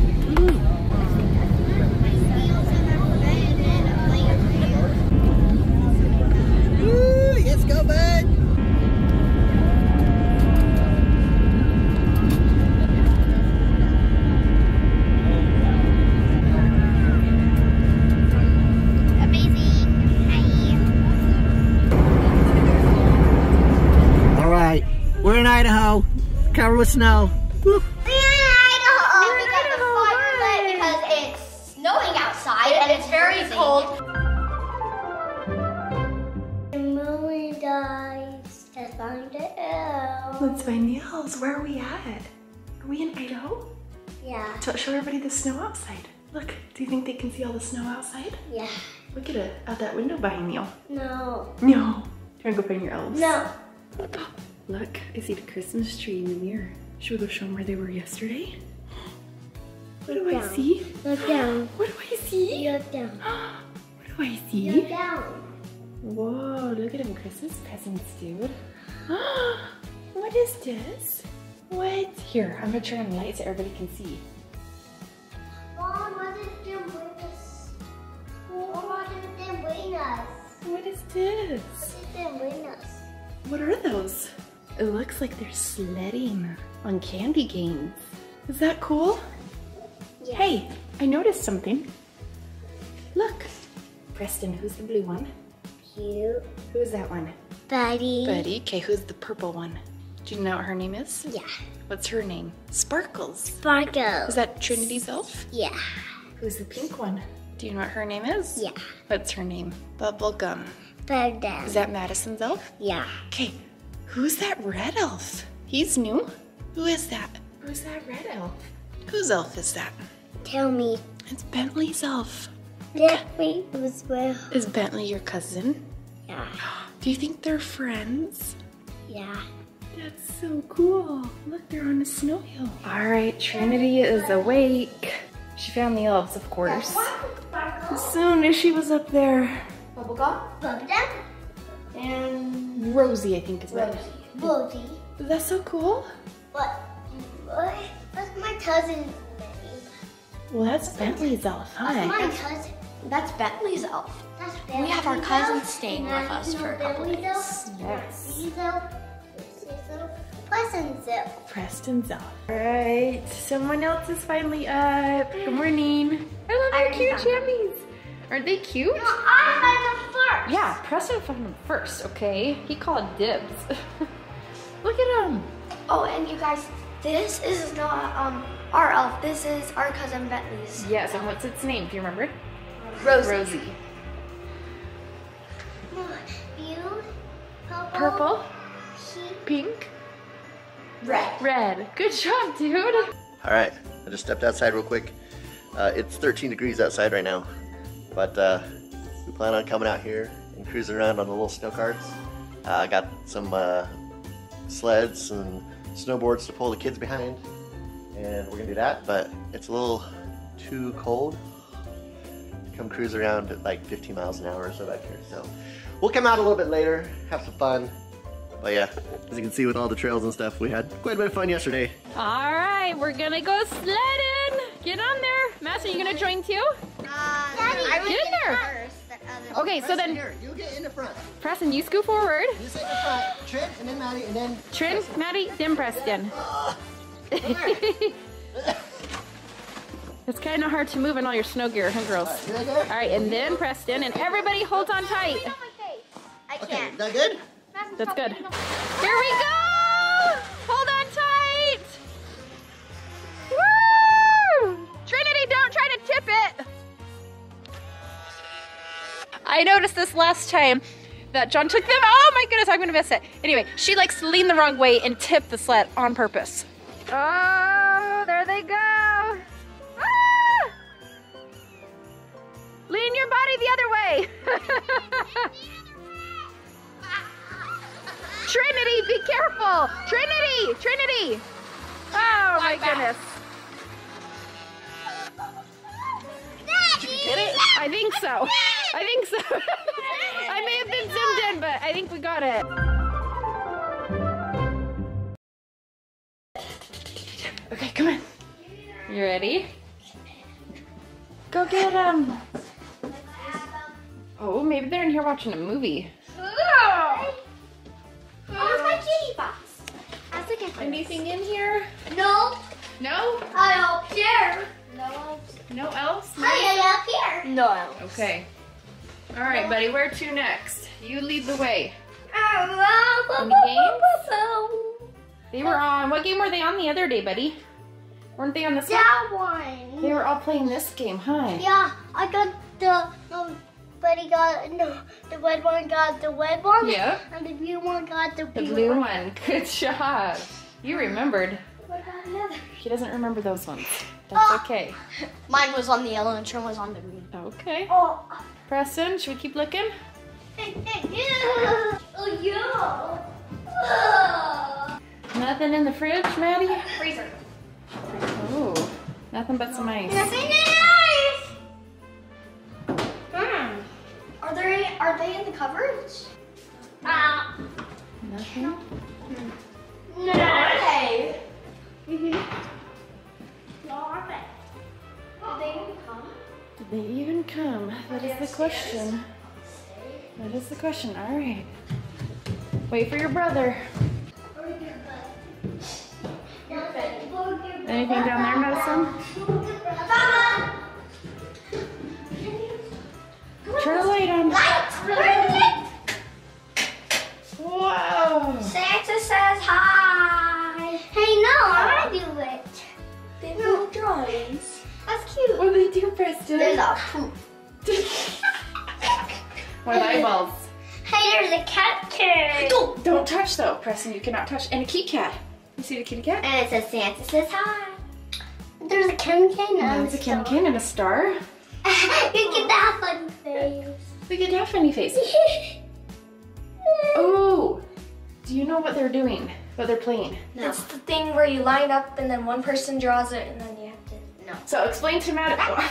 Let's go, bud. Amazing. Hi. All right, we're in Idaho, covered with snow. Woo. Find the elves. Where are we at? Are we in Idaho? Yeah. So show everybody the snow outside. Look, do you think they can see all the snow outside? Yeah. Look at it, out that window behind you. No. No. Do you wanna go find your elves? No. (gasps) Look, I see the Christmas tree in the mirror. Should we go show them where they were yesterday? (gasps) What do I see? Look down. What do I see? Look down. What do I see? Look down. Whoa, look at them Christmas presents, dude. (gasps) what is this? What? Here, I'm gonna turn on the light so everybody can see. Mom, what is the buenas? What is the buenas? What is this? What is the buenas? What are those? It looks like they're sledding on candy canes. Is that cool? Yeah. Hey, I noticed something. Look. Preston, who's the blue one? Cute. Who's that one? Buddy. Buddy. Okay, who's the purple one? Do you know what her name is? Yeah. What's her name? Sparkles. Sparkles. Is that Trinity's elf? Yeah. Who's the pink one? Do you know what her name is? Yeah. What's her name? Bubblegum. Bird down. Is that Madison's elf? Yeah. Okay, who's that red elf? He's new. Who is that? Who's that red elf? Whose elf is that? Tell me. It's Bentley's elf. Yeah, we was well. Is Bentley your cousin? Yeah. (gasps) Do you think they're friends? Yeah. That's so cool. Look, they're on a snow hill. All right, Trinity is awake. She found the elves, of course. As soon as she was up there. Bubblegum. Bug down. And Rosie, I think is what. Booty. That's so cool. What? What? That's my cousin's name. Well, that's Bentley's elf, That's my cousin. that's Bentley's elf. That's We have our Bentley's cousins staying with us for a couple Bentley's days. elf. Yes. Elf. Preston's elf. Preston's elf. All right, someone else is finally up. Good morning. I love your cute jammies. Aren't they cute? No, I had the first. Yeah, Preston found them first, okay? He called dibs. (laughs) Look at him. Oh, and you guys, this is not um our elf. This is our cousin Bentley's. Yes, and what's its name? Do you remember? Rosie. Rosie. You, purple, Purple, she, pink, Red. Red. Good job, dude. All right, I just stepped outside real quick. Uh, it's 13 degrees outside right now, but uh, we plan on coming out here and cruising around on the little snow carts. Uh, I got some uh, sleds and snowboards to pull the kids behind, and we're gonna do that. But it's a little too cold to come cruise around at like 15 miles an hour or so back here. So we'll come out a little bit later, have some fun. But yeah, as you can see with all the trails and stuff, we had quite a bit of fun yesterday. All right, we're gonna go sledding. Get on there. Master, you gonna join too? I Get in there. Uh, okay, so then, Here, you get in the front. Preston, you scoot forward. You sit in the front, Trin, and then Maddie, and then Trin, Maddie, then Preston. (laughs) (laughs) it's kind of hard to move in all your snow gear, huh, girls? you right there. All right, and then Preston, and everybody hold on tight. I Okay, can't. is that good? That's good. Here we go! Hold on tight! Woo! Trinity, don't try to tip it! I noticed this last time that John took them. Oh my goodness, I'm gonna miss it. Anyway, she likes to lean the wrong way and tip the sled on purpose. Oh, there they go. Ah! Lean your body the other way. (laughs) Trinity, be careful! Trinity! Trinity! Oh my goodness. Did you get it? I think so. I think so. (laughs) I may have been zoomed in, but I think we got it. Okay, come on. You ready? Go get them. Oh, maybe they're in here watching a movie. Anything in here? No, No? I up here. No, No else? I up here. No. Else. Okay. All right, buddy. Where to next? You lead the way. Any games? They were on. What game were they on the other day, buddy? Weren't they on this one? That one. They were all playing this game, huh? Yeah, I got the. Um, Buddy got no. The red one got the red one. Yeah. And the blue one got the blue, The blue, blue one. one. (laughs) Good job. You remembered. What about another? He doesn't remember those ones. That's okay. Mine was on the yellow and Trin was on the green. Okay. Oh. Preston, should we keep looking? hey oh yeah. Oh. Nothing in the fridge, Maddie? Freezer. Oh, nothing but some ice. Nothing nice. Hmm. Are they are they in the cupboards? Ah. Nothing? No. Hey. Did they even come? Did they even come? That is the question. That is the question. All right. Wait for your brother. Anything down there, Madison? Turn the light on. Santa says hi. Hey, no, I wanna do it. They have little drawings. That's cute. What do they do, Preston? There's a poop. (laughs) With eyeballs. Hey, there's a cat turd. (gasps) Don't, don't touch though, Preston. You cannot touch. And a kitty cat. You see the kitty cat? And it says Santa says hi. There's a candy cane on There's a candy cane and a star. (laughs) you get that funny face. Look at that funny face. (laughs) Oh, do you know what they're doing? What they're playing? No. It's the thing where you line up and then one person draws it and then you have to. No. So explain to Madison.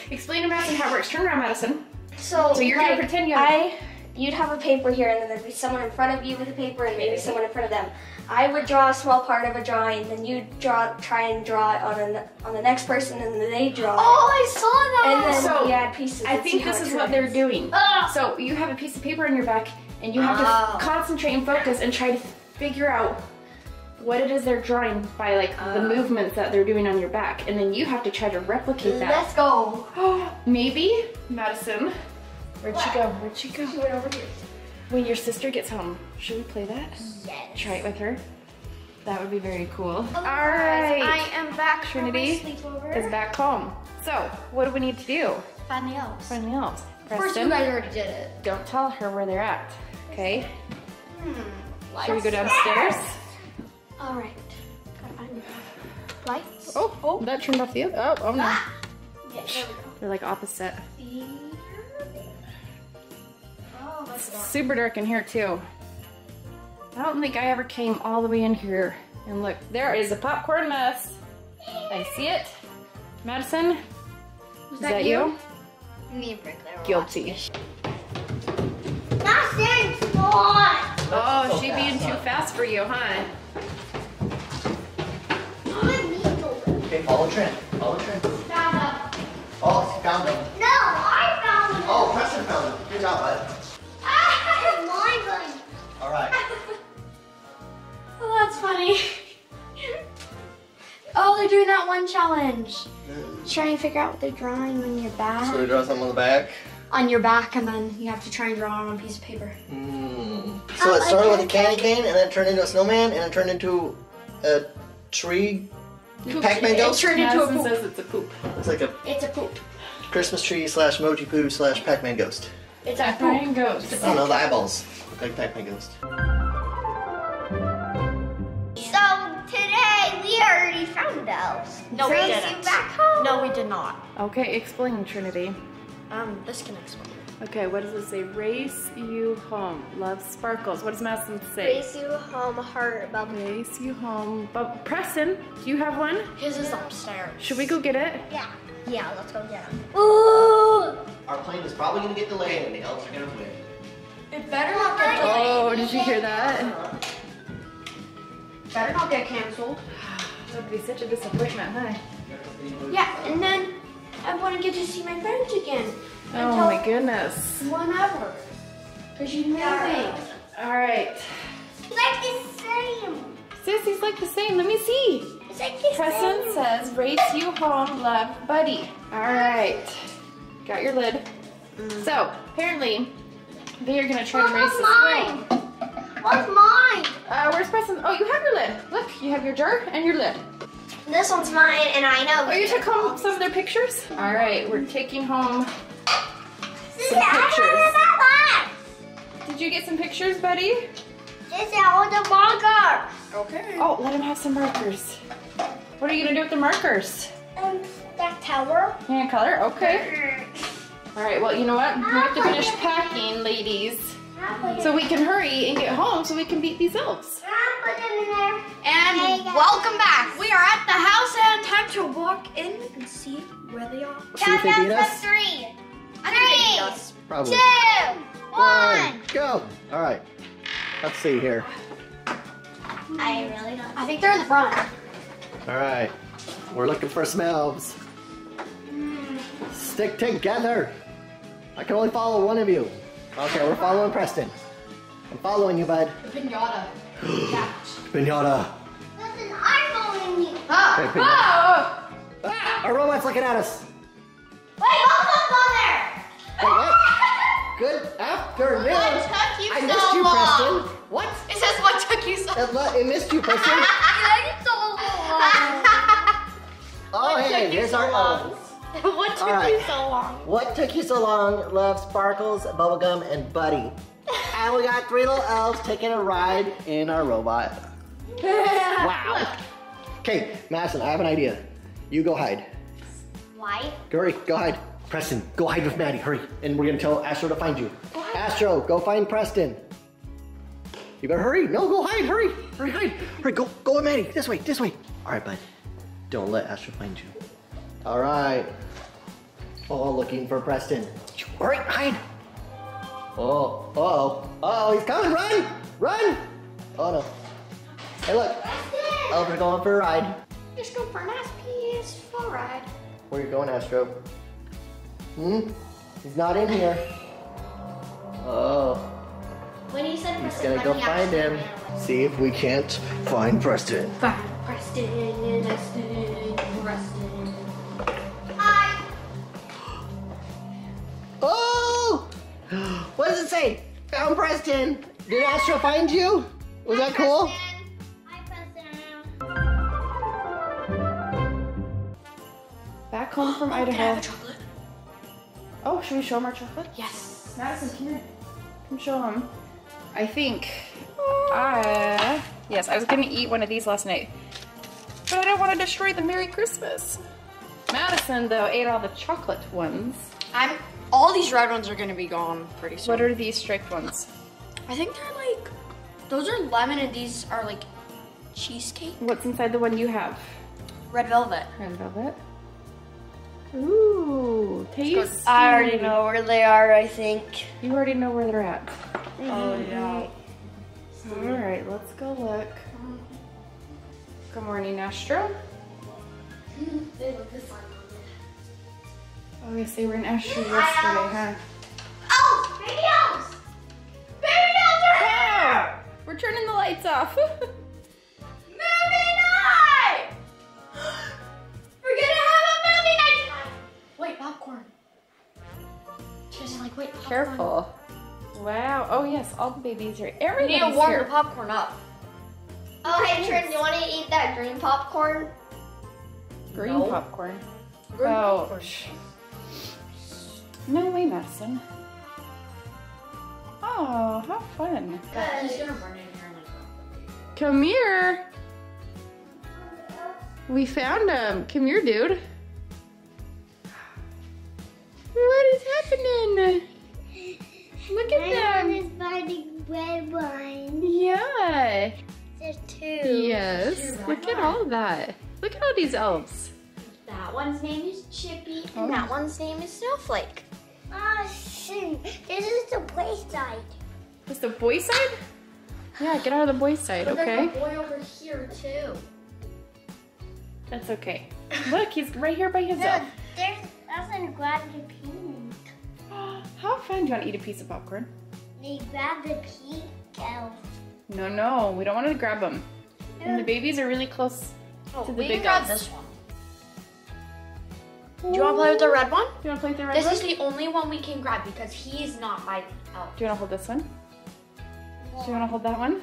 (laughs) explain to Madison how it works. Turn around, Madison. So, So you're like, gonna pretend you have. I, you'd have a paper here, and then there'd be someone in front of you with a paper, and maybe someone in front of them. I would draw a small part of a drawing, and then you draw, try and draw it on an, on the next person, and then they draw. Oh, I saw that! And then So, you add pieces. I think how this it is what turns. they're doing. Ah. So you have a piece of paper on your back, and you have Oh. to ah. concentrate and focus and try to figure out what it is they're drawing by like the Oh. movements that they're doing on your back, and then you have to try to replicate that. Let's go. (gasps) Maybe Madison. Where'd she go? Where'd she go? Wait over here. When your sister gets home, should we play that? Yes. Try it with her. That would be very cool. All right. I am back Trinity from my sleepover. is back home. So, what do we need to do? Find the elves. Find the elves. Of course, you guys already did it. don't tell her where they're at. Okay? Hmm. Should we go downstairs? All right. Lights. Oh, oh, that turned off the other. Oh, oh no. Yeah, there we go. They're like opposite. Oh. Super dark in here too. I don't think I ever came all the way in here. And look, there is a popcorn mess. I see it. Madison, is that that, you? you? Me and Guilty. Not saying spot. Oh, so she fast, being too fast for you, huh? Okay, follow Trin. Follow Trin. Found them. Oh, she found them. No, I found them. Oh, Preston found them. Good job, bud. Ah, it's my bunny. All right. (laughs) Oh, that's funny. (laughs) oh, they're doing that one challenge. Try and figure out what they're drawing on your back. So we draw something on the back. On your back, and then you have to try and draw it on a piece of paper. Mm. So it started with a candy cane, and then turned into a snowman, and then turned into a tree. Pac-Man It ghost. turned into a poop. says it's a poop. It's like a It's a poop. Christmas tree slash Moji Poo slash Pac-Man ghost. It's a poop. Pac-Man ghost. I don't know the eyeballs look like Pac-Man ghost. So today we already found those. No, we Trace didn't. you back home. No, we did not. Okay, explain Trinity. Um, this can explain. Okay, what does it say? Race you home. Love sparkles. What does Madison say? Race you home, heart bubble. Race you home. But Preston, do you have one? His is upstairs. Should we go get it? Yeah. Yeah, let's go get them. Ooh. Our plane is probably gonna get delayed, and the elves are gonna win. It better not get delayed. Oh, did you hear that? Better not get canceled. (sighs) That would be such a disappointment, huh? Yeah, and then I want to get to see my friends again. Oh my goodness. Whenever. Because you know me. All right. Like the same. Sissy's like the same. Let me see. It's like the Preston same. says, race you home, love, buddy. All right. Got your lid. So, apparently, they are going to try to race What's this mine? What's mine? Uh, where's Preston? Oh, you have your lid. Look, you have your jar and your lid. This one's mine, and I know. Oh, you took home some of their pictures? All right, we're taking home. Some pictures. have that one. Did you get some pictures, buddy? Sissy, I want the marker. Okay. Oh, let him have some markers. What are you gonna do with the markers? Um, that tower. Hand color? Okay. All right, well, you know what? We have to finish packing, ladies. So we can hurry and get home so we can beat these elves. I put them in there. And Hey, welcome back. We are at the house and time to walk in and see where they are. See Count beat down us. to three. I think they beat us. Probably. Two. One. Go. All right. Let's see here. I really don't. I think they're in the front. All right. We're looking for some elves. Stick together. I can only follow one of you. Okay, we're following Preston. I'm following you, bud. The pinata. Catch. (gasps) Pinata. Listen, I'm following you. Ah. Okay, pinata. Oh! Ah, our robot's looking at us. Wait, both of on there. Wait, what? Good afternoon. What took you I so missed you, long? Preston. What? It says what took you so long. lo- it missed you, Preston. (laughs) It's so long. Oh, hey, took you here's so our long? (laughs) what took right. you so long? What took you so long? Love Sparkles, Bubblegum, and Buddy. (laughs) And we got three little elves taking a ride in our robot. (laughs) Wow. Okay, Madison, I have an idea. You go hide. Why? Hurry, go hide. Preston, go hide with Maddie. Hurry. And we're gonna tell Astro to find you. Astro, go find Preston. You better hurry. No, go hide. Hurry. Hurry, hide. Hurry, go, go with Maddie. This way, this way. All right, bud. Don't let Astro find you. All right. Oh, looking for Preston. All right, hide. Oh, uh-oh. Uh-oh, he's coming. Run, run. Oh, no. Hey, look. Elves are going for a ride. Just go for a nice peaceful ride. Where are you going, Astro? Hmm? He's not in here. Oh, When you said he's Preston, gonna go find him. actually- See if we can't find Preston. Find Preston, Preston, Preston. Oh! What does it say? Found Preston. Did Astro find you? Was that cool? Preston. Hi, Preston. Back home from (gasps) oh, have Idaho. Oh, should we show him our chocolate? Yes. Madison, come here. Come show him. I think oh. I Yes, I was gonna eat one of these last night. But I don't want to destroy the Merry Christmas. Madison, though, ate all the chocolate ones. I'm all these red ones are gonna be gone pretty soon. What are these striped ones? I think they're like those are lemon and these are like cheesecake. What's inside the one you have? Red velvet. Red velvet. Ooh, tasty. I already know where they are, I think. You already know where they're at. Oh yeah. All right, let's go look. Mm-hmm. Good morning, Astro. Mm-hmm. They look this one. Oh, yes, they were in Astro yesterday, huh? Oh, baby elves! Baby elves are here! We're turning the lights off. (laughs) Movie night! (gasps) We're gonna have a movie night tonight. Wait, popcorn. She's like, wait, popcorn. Careful. Wow. Oh yes, all the babies are. We need to warm here. the popcorn up. Oh, hey, Trin, you want to eat that green popcorn? Green No. popcorn. Green oh. popcorn. Sh- No way, Madison. Oh, how fun. He's gonna burn it in here like Come here. We found him. Come here, dude. What is happening? Look at them. is finding red one. Yeah. There's two. Yes. Look at all of that. Look at all these elves. That one's name is Chippy, Oh. and that one's name is Snowflake. Ah, oh, shoot. This is the boy side. It's the boy side? Yeah, get out of the boy side, But okay? There's a boy over here too. That's okay. Look, he's right here by himself. (laughs) there's, that's gonna grab the pink. How fun. Do you want to eat a piece of popcorn? They grab the pink elf. No, no, we don't want to grab them. And the babies are really close. Oh, To the we big can Do you want to play with the red one? Do you want to play with the red This one? This is the only one we can grab because he's not by the uh, elf. Do you want to hold this one? Do you want to hold that one?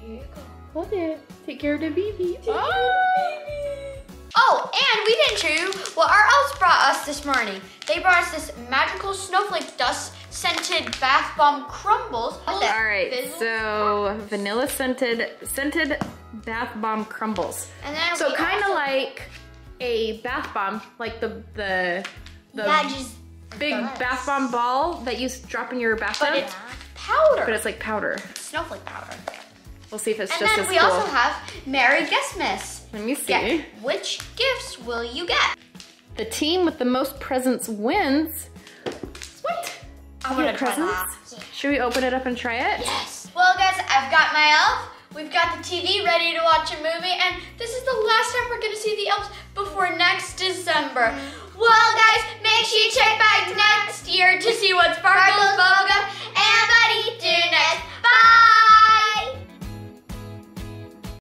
Here you go. Hold it. Take care of the baby. Ah! Oh, and we didn't show you what our elves brought us this morning. They brought us this magical snowflake dust scented bath bomb crumbles. All right, so vanilla scented scented bath bomb crumbles. And then So kind of also- like a bath bomb, like the the the Yeah, just big bath bomb ball that you drop in your bathtub. but it's powder. but it's like powder. snowflake powder. We'll see if it's just. as cool. And then we also have Merry Christmas. Let me see. Get which gifts will you get? The team with the most presents wins. What? I'm You get presents? Should we open it up and try it? Yes. Well, guys, I've got my elf. We've got the TV ready to watch a movie, and this is the last time we're gonna see the elves before next December. Well, guys, make sure you check back next year to see what Sparkles, Bubblegum, and Buddy do next. Bye!